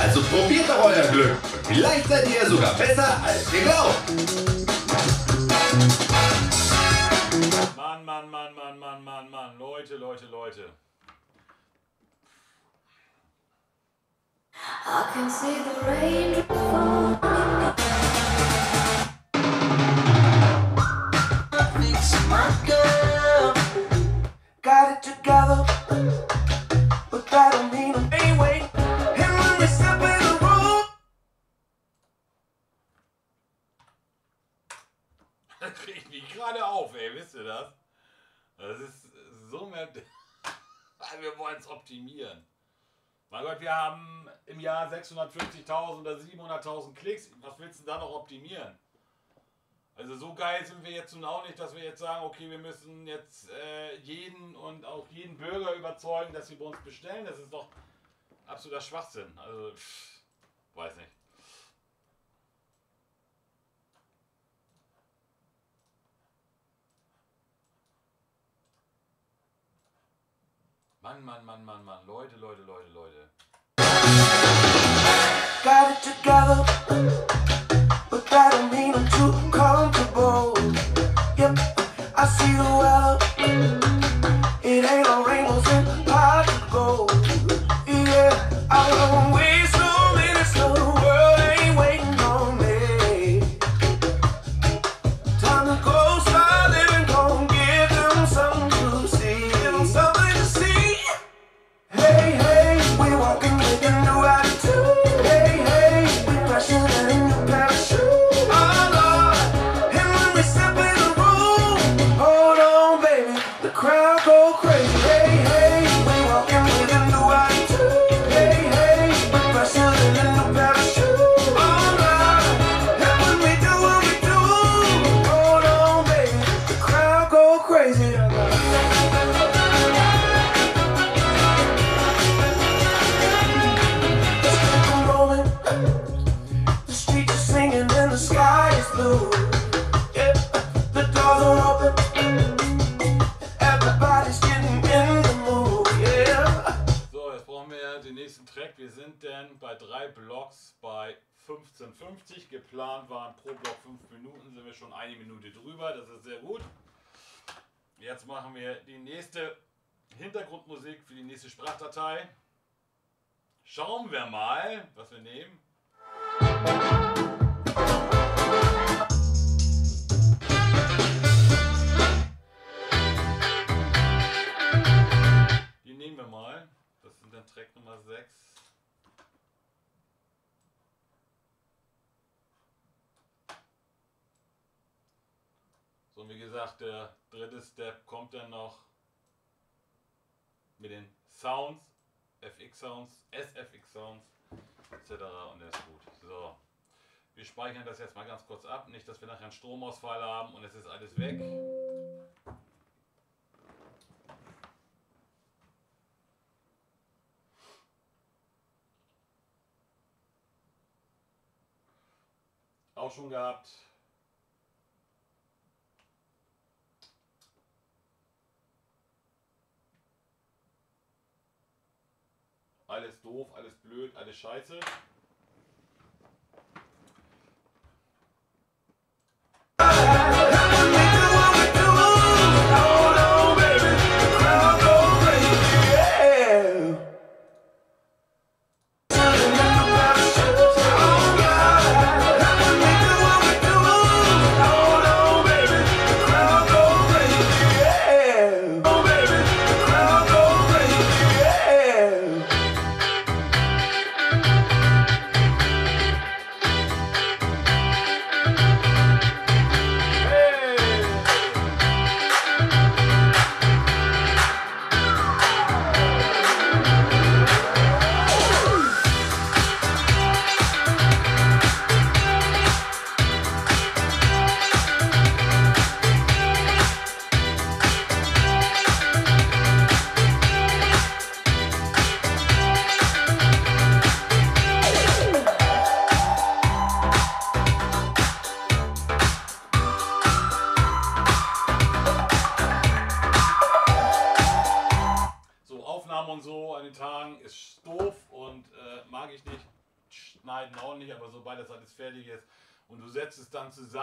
Also probiert doch euer Glück und vielleicht seid ihr sogar besser als ihr glaubt. Mann, Mann, Mann, Mann, Mann, Mann, Mann. Leute, Leute, Leute. I can see the raindrops fall. Kriegt mich gerade auf, ey. Wisst ihr das? Das ist so mehr. Wir wollen es optimieren. Mein Gott, wir haben im Jahr 650.000 oder 700.000 Klicks. Was willst du da noch optimieren? Also so geil sind wir jetzt nun auch nicht, dass wir jetzt sagen, okay, wir müssen jetzt äh, jeden und auch jeden Bürger überzeugen, dass sie bei uns bestellen. Das ist doch absoluter Schwachsinn. Also, pff, weiß nicht. Mann, Mann, Mann, Mann, Mann. Leute, Leute, Leute, Leute. Got it together. That don't mean I'm too comfortable. Yep, I see the weather. It ain't no rainbows gold. Yeah, I Sprachdatei. Schauen wir mal, was wir nehmen. Die nehmen wir mal. Das sind dann Track Nummer 6. So, wie gesagt, der dritte Step kommt dann noch mit den Sounds, FX-Sounds, SFX-Sounds etc. und der ist gut. So, wir speichern das jetzt mal ganz kurz ab, nicht, dass wir nachher einen Stromausfall haben und es ist alles weg. Auch schon gehabt. Alles doof, alles blöd, alles scheiße.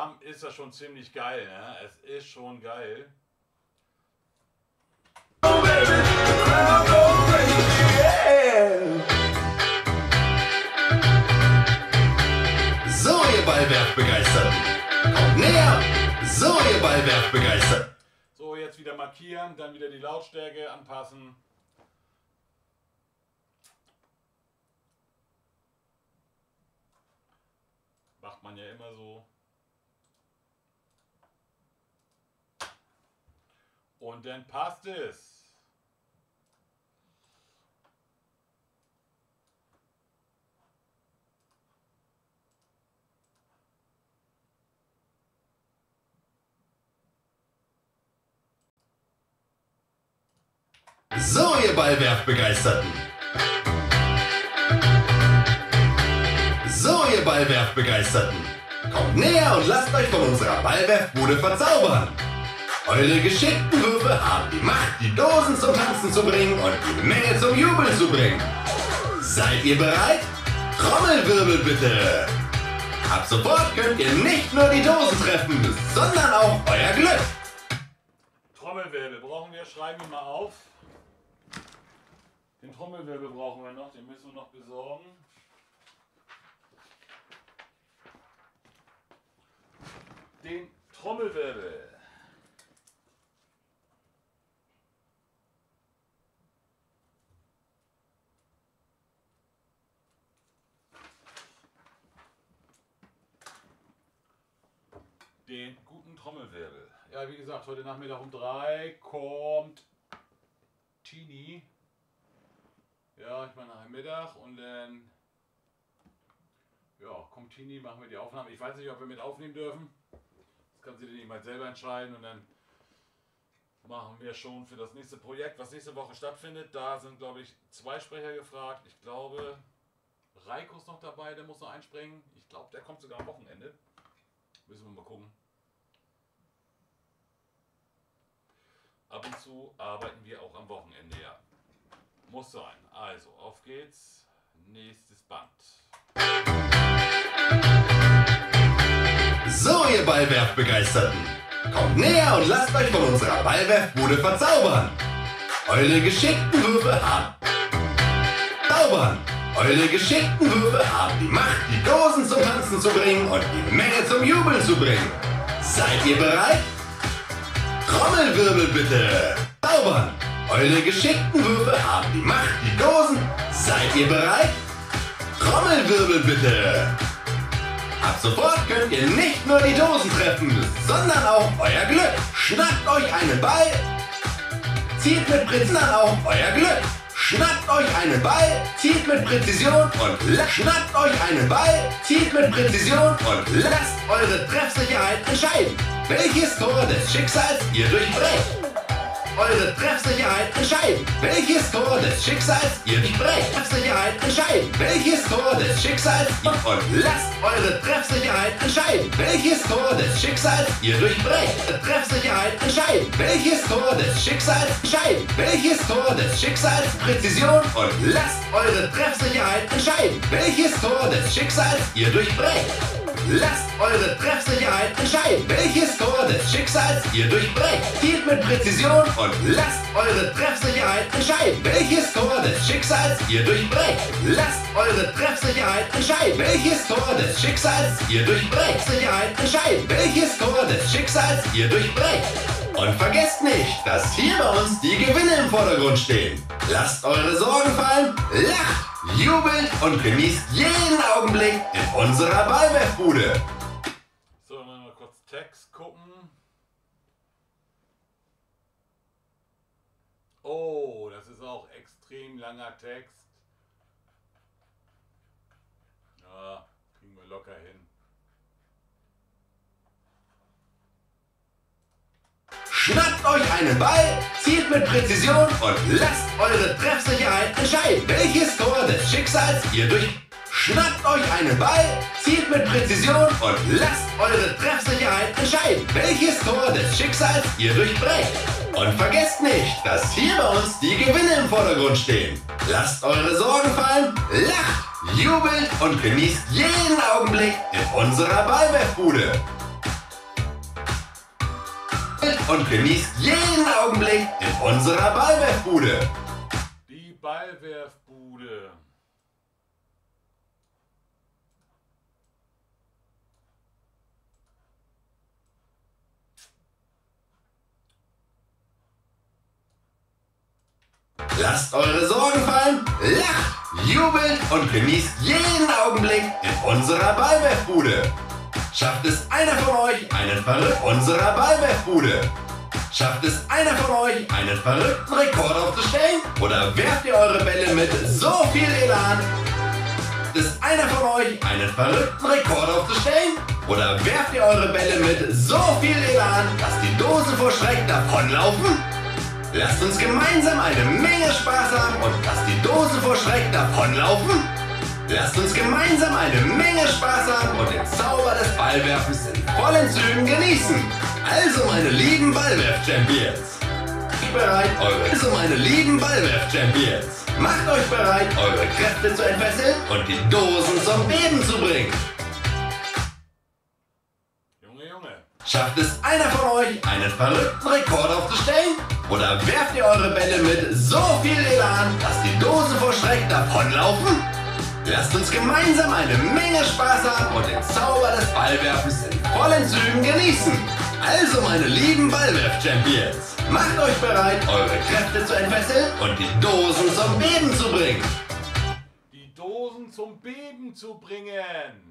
Zusammen, ist das schon ziemlich geil. Ne? Es ist schon geil. So, ihr Ballwerfbegeisterten. Kommt näher. So, ihr Ballwerfbegeisterten. So, jetzt wieder markieren, dann wieder die Lautstärke anpassen. Macht man ja immer so. Und dann passt es. So, ihr Ballwerfbegeisterten. So, ihr Ballwerfbegeisterten. Kommt näher und lasst euch von unserer Ballwerfbude verzaubern. Eure geschickten Würfe haben die Macht, die Dosen zum Tanzen zu bringen und die Menge zum Jubeln zu bringen. Seid ihr bereit? Trommelwirbel bitte! Ab sofort könnt ihr nicht nur die Dosen treffen, sondern auch euer Glück. Trommelwirbel brauchen wir, schreiben wir mal auf. Den Trommelwirbel brauchen wir noch, den müssen wir noch besorgen. Den Trommelwirbel. Den guten Trommelwirbel. Ja, wie gesagt, heute Nachmittag um drei kommt Tini. Ja, ich meine nachher Mittag und dann ja, kommt Tini, machen wir die Aufnahme. Ich weiß nicht, ob wir mit aufnehmen dürfen. Das kann sie dann mal selber entscheiden und dann machen wir schon für das nächste Projekt, was nächste Woche stattfindet. Da sind, glaube ich, zwei Sprecher gefragt. Ich glaube, Reiko ist noch dabei, der muss noch einspringen. Ich glaube, der kommt sogar am Wochenende. Müssen wir mal gucken. Ab und zu arbeiten wir auch am Wochenende, ja. Muss sein. Also, auf geht's. Nächstes Band. So, ihr Ballwerfbegeisterten. Kommt näher und lasst euch von unserer Ballwerfbude verzaubern. Eure geschickten Würfe haben. Zaubern. Eure geschickten Würfe haben die Macht, die Dosen zum Tanzen zu bringen und die Menge zum Jubeln zu bringen. Seid ihr bereit? Trommelwirbel bitte. Zaubern. Eure geschickten Würfe haben die Macht, die Dosen. Seid ihr bereit? Trommelwirbel bitte. Ab sofort könnt ihr nicht nur die Dosen treffen, sondern auch euer Glück. Schnappt euch einen Ball, zieht mit Präzision auch euer Glück. Schnappt euch einen Ball, zieht mit Präzision und schnappt euch einen Ball, zieht mit Präzision und lasst eure Treffsicherheit entscheiden, welches Tor des Schicksals ihr durchbrecht eure Treffsicherheit entscheiden. Welches Tor des Schicksals ihr durchbrecht. Treffsicherheit entscheiden. Welches Tor des Schicksals und lasst eure Treffsicherheit entscheiden. Welches Tor des Schicksals ihr durchbrecht. Treffsicherheit entscheiden. Welches Tor des Schicksals entscheiden. Welches Tor des Schicksals Präzision und lasst eure Treffsicherheit entscheiden. Welches Tor des Schicksals ihr durchbrecht. Lasst eure Treffsicherheit entscheiden, welches Tor des Schicksals ihr durchbrecht. Zielt mit Präzision und lasst eure Treffsicherheit entscheiden, welches Tor des Schicksals ihr durchbrecht. Lasst eure Treffsicherheit entscheiden, welches Tor des Schicksals ihr durchbrecht. Sicherheit entscheiden, welches Tor des Schicksals ihr durchbrecht. Und vergesst nicht, dass hier bei uns die Gewinne im Vordergrund stehen. Lasst eure Sorgen fallen, lacht, jubelt und genießt jeden Augenblick in unserer Ballwerfbude. So, mal mal kurz Text gucken. Oh, das ist auch extrem langer Text. Ja, kriegen wir locker hin. Schnappt euch einen Ball, zielt mit Präzision und lasst eure Treffsicherheit entscheiden, welches Tor des Schicksals ihr durch... Schnappt euch einen Ball, zielt mit Präzision und lasst eure Treffsicherheit entscheiden, welches Tor des Schicksals ihr durchbrecht. Und vergesst nicht, dass hier bei uns die Gewinne im Vordergrund stehen. Lasst eure Sorgen fallen, lacht, jubelt und genießt jeden Augenblick in unserer Ballwerfbude und genießt jeden Augenblick in unserer Ballwerfbude. Die Ballwerfbude. Lasst eure Sorgen fallen, lacht, jubelt und genießt jeden Augenblick in unserer Ballwerfbude. Schafft es einer von euch einen verrückten unserer Ballwerfbude? Schafft es einer von euch einen verrückten Rekord aufzustellen? Oder werft ihr eure Bälle mit so viel Elan? Schafft es einer von euch einen verrückten Rekord aufzustellen? Oder werft ihr eure Bälle mit so viel Elan, dass die Dosen vor Schreck davonlaufen? Lasst uns gemeinsam eine Menge Spaß haben und lasst die Dosen vor Schreck davonlaufen. Lasst uns gemeinsam eine Menge Spaß haben und den Zauber des Ballwerfens in vollen Zügen genießen. Also meine lieben Ballwerf-Champions. Bereit, eure. Also meine lieben Ballwerf-Champions. Macht euch bereit, eure Kräfte zu entfesseln und die Dosen zum Beben zu bringen. Junge, Junge. Schafft es einer von euch, einen verrückten Rekord aufzustellen? Oder werft ihr eure Bälle mit so viel Elan, dass die Dosen vor Schreck davonlaufen? Lasst uns gemeinsam eine Menge Spaß haben und den Zauber des Ballwerfens in vollen Zügen genießen. Also meine lieben Ballwerf-Champions, macht euch bereit, eure Kräfte zu entfesseln und die Dosen zum Beben zu bringen. Die Dosen zum Beben zu bringen.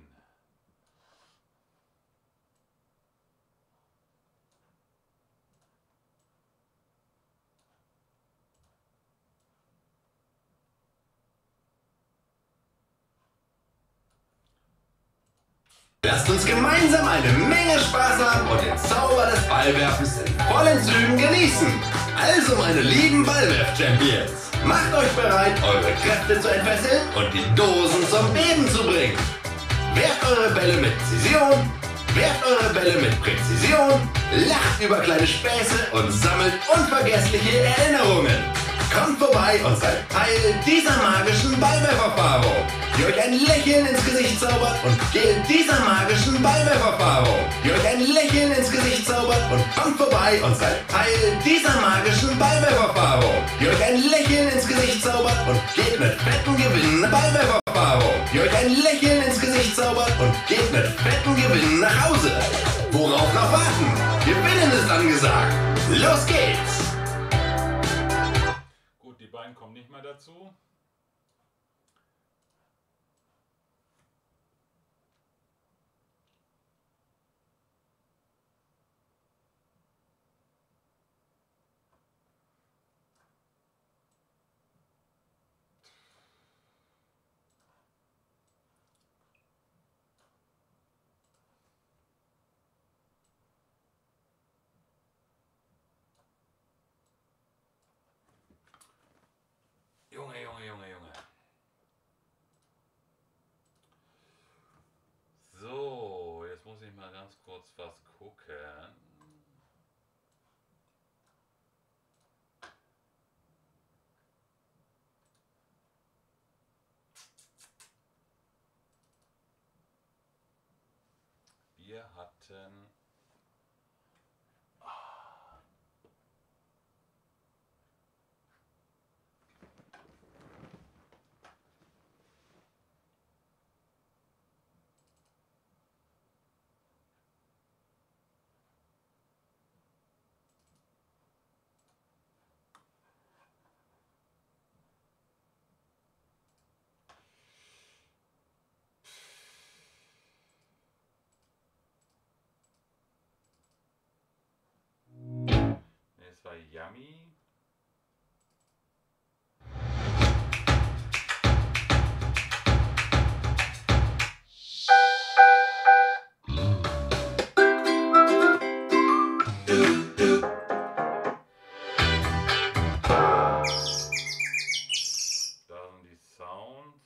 Lasst uns gemeinsam eine Menge Spaß haben und den Zauber des Ballwerfens in vollen Zügen genießen. Also meine lieben Ballwerf-Champions, macht euch bereit, eure Kräfte zu entfesseln und die Dosen zum Beben zu bringen. Werft eure Bälle mit Präzision, werft eure Bälle mit Präzision, lacht über kleine Späße und sammelt unvergessliche Erinnerungen. Kommt vorbei und seid Teil dieser magischen Ballwerferpaarung, die euch ein Lächeln ins Gesicht zaubert und geht dieser magischen Ballwerferpaarung, die euch ein Lächeln ins Gesicht zaubert und kommt vorbei und seid Teil dieser magischen Ballwerferpaarung, die euch ein Lächeln ins Gesicht zaubert und geht mit fetten Gewinnen nach Ballwerferpaarung, die euch ein Lächeln ins Gesicht zaubert und geht mit fetten Gewinnen nach Hause. Worauf noch warten? Gewinnen ist angesagt. Los geht's! Gut, die beiden kommen nicht mehr dazu. Junge, Junge, Junge, Junge. So, jetzt muss ich mal ganz kurz was gucken. Wir hatten es war Yummy. Da sind die Sounds.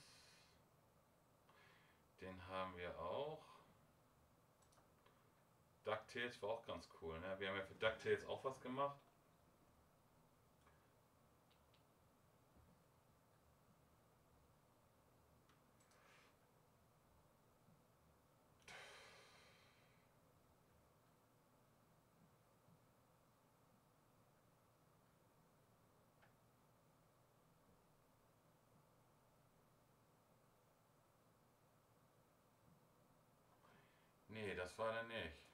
Den haben wir auch. DuckTales war auch ganz cool. Ne? Wir haben ja für DuckTales auch was gemacht. Nee, das war der nicht.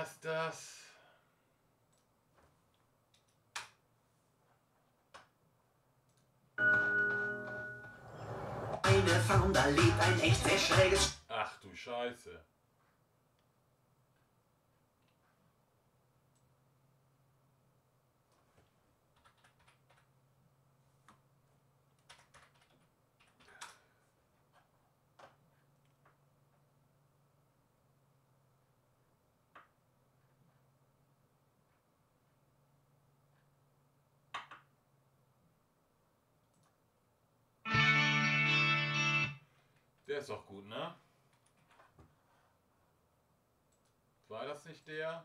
Erst das. Eine da lebt ein echt sehr schräges Ach du Scheiße. Ist auch gut, ne? War das nicht der?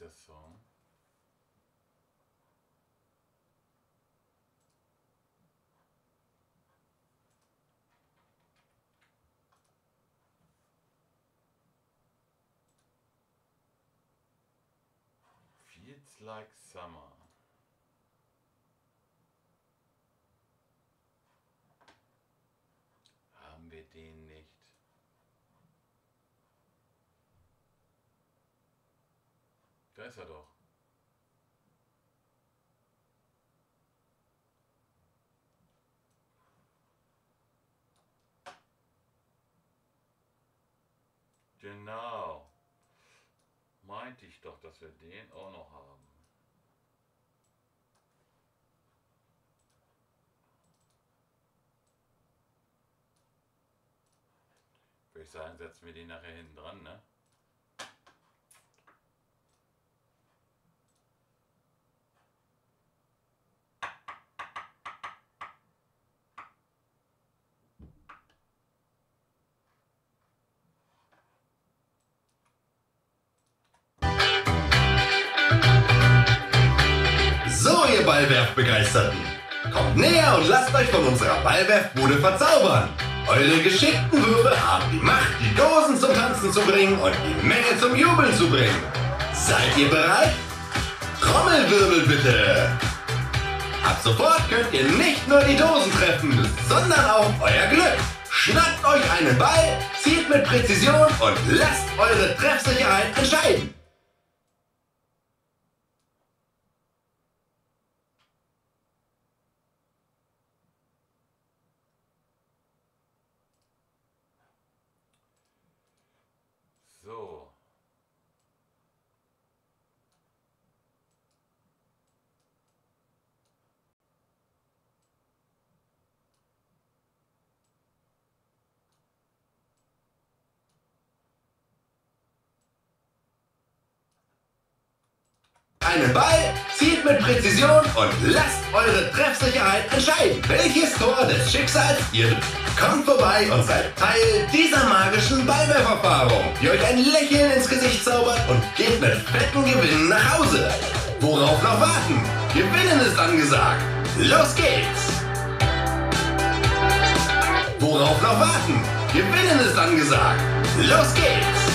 this song. Feels like summer. Da ist er doch. Genau. Meinte ich doch, dass wir den auch noch haben. Würde ich sagen, setzen wir den nachher hinten dran, ne? Ballwerfbegeisterten. Kommt näher und lasst euch von unserer Ballwerfbude verzaubern. Eure geschickten Würfe haben die Macht, die Dosen zum Tanzen zu bringen und die Menge zum Jubeln zu bringen. Seid ihr bereit? Trommelwirbel bitte! Ab sofort könnt ihr nicht nur die Dosen treffen, sondern auch euer Glück. Schnappt euch einen Ball, zielt mit Präzision und lasst eure Treffsicherheit entscheiden. Einen Ball, zieht mit Präzision und lasst eure Treffsicherheit entscheiden, welches Tor des Schicksals ihr. Kommt vorbei und seid Teil dieser magischen Ballwerferfahrung, die euch ein Lächeln ins Gesicht zaubert und geht mit fetten Gewinnen nach Hause. Worauf noch warten? Gewinnen ist angesagt. Los geht's! Worauf noch warten? Gewinnen ist angesagt. Los geht's!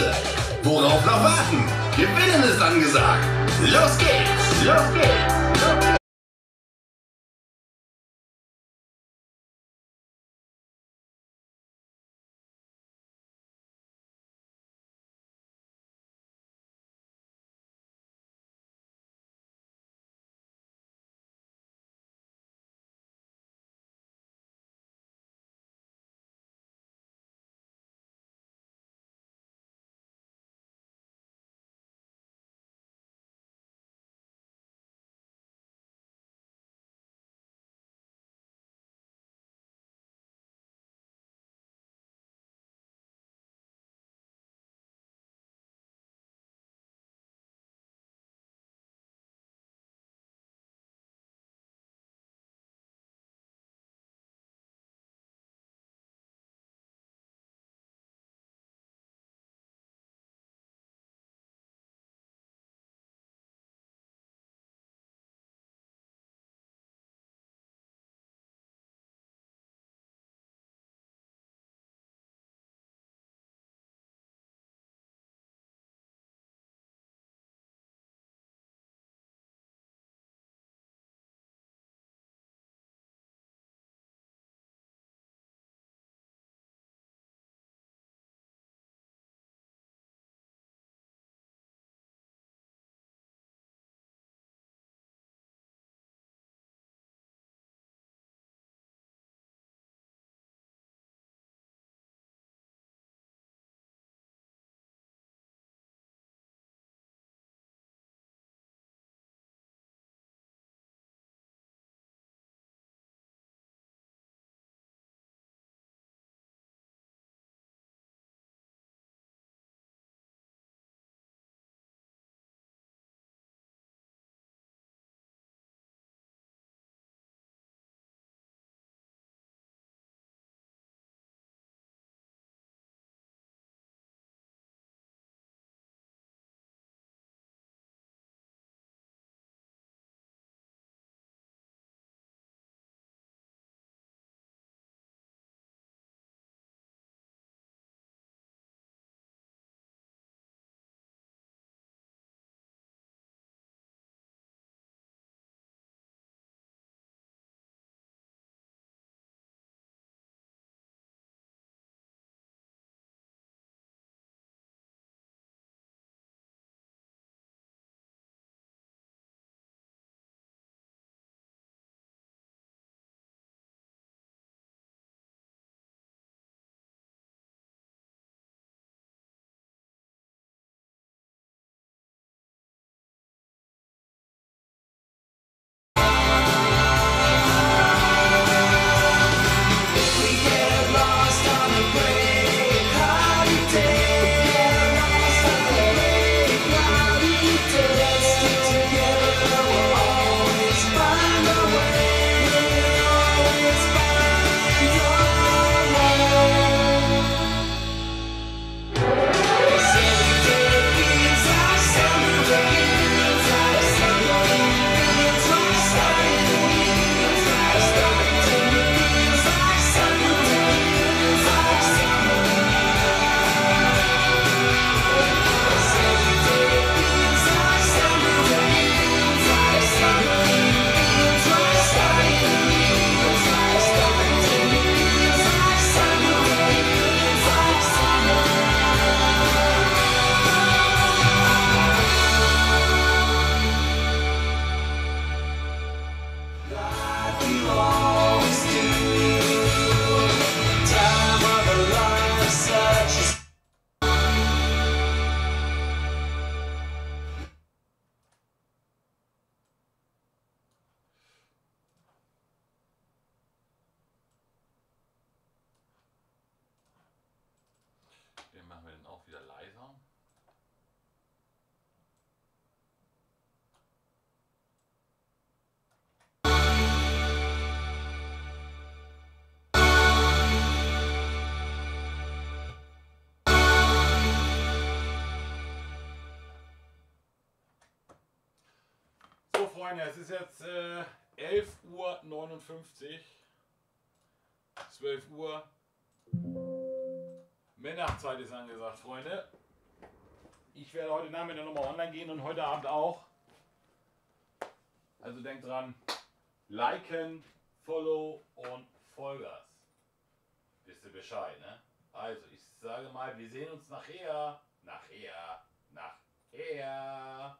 Hause. Worauf noch warten? Gewinnen ist angesagt. Los geht's! Los geht's! Freunde, es ist jetzt äh, 11.59 Uhr. 12 Uhr. Mittagszeit ist angesagt, Freunde. Ich werde heute Nachmittag nochmal online gehen und heute Abend auch. Also denkt dran, liken, follow und Vollgas. Wisst ihr Bescheid, ne? Also, ich sage mal, wir sehen uns nachher. Nachher. Nachher.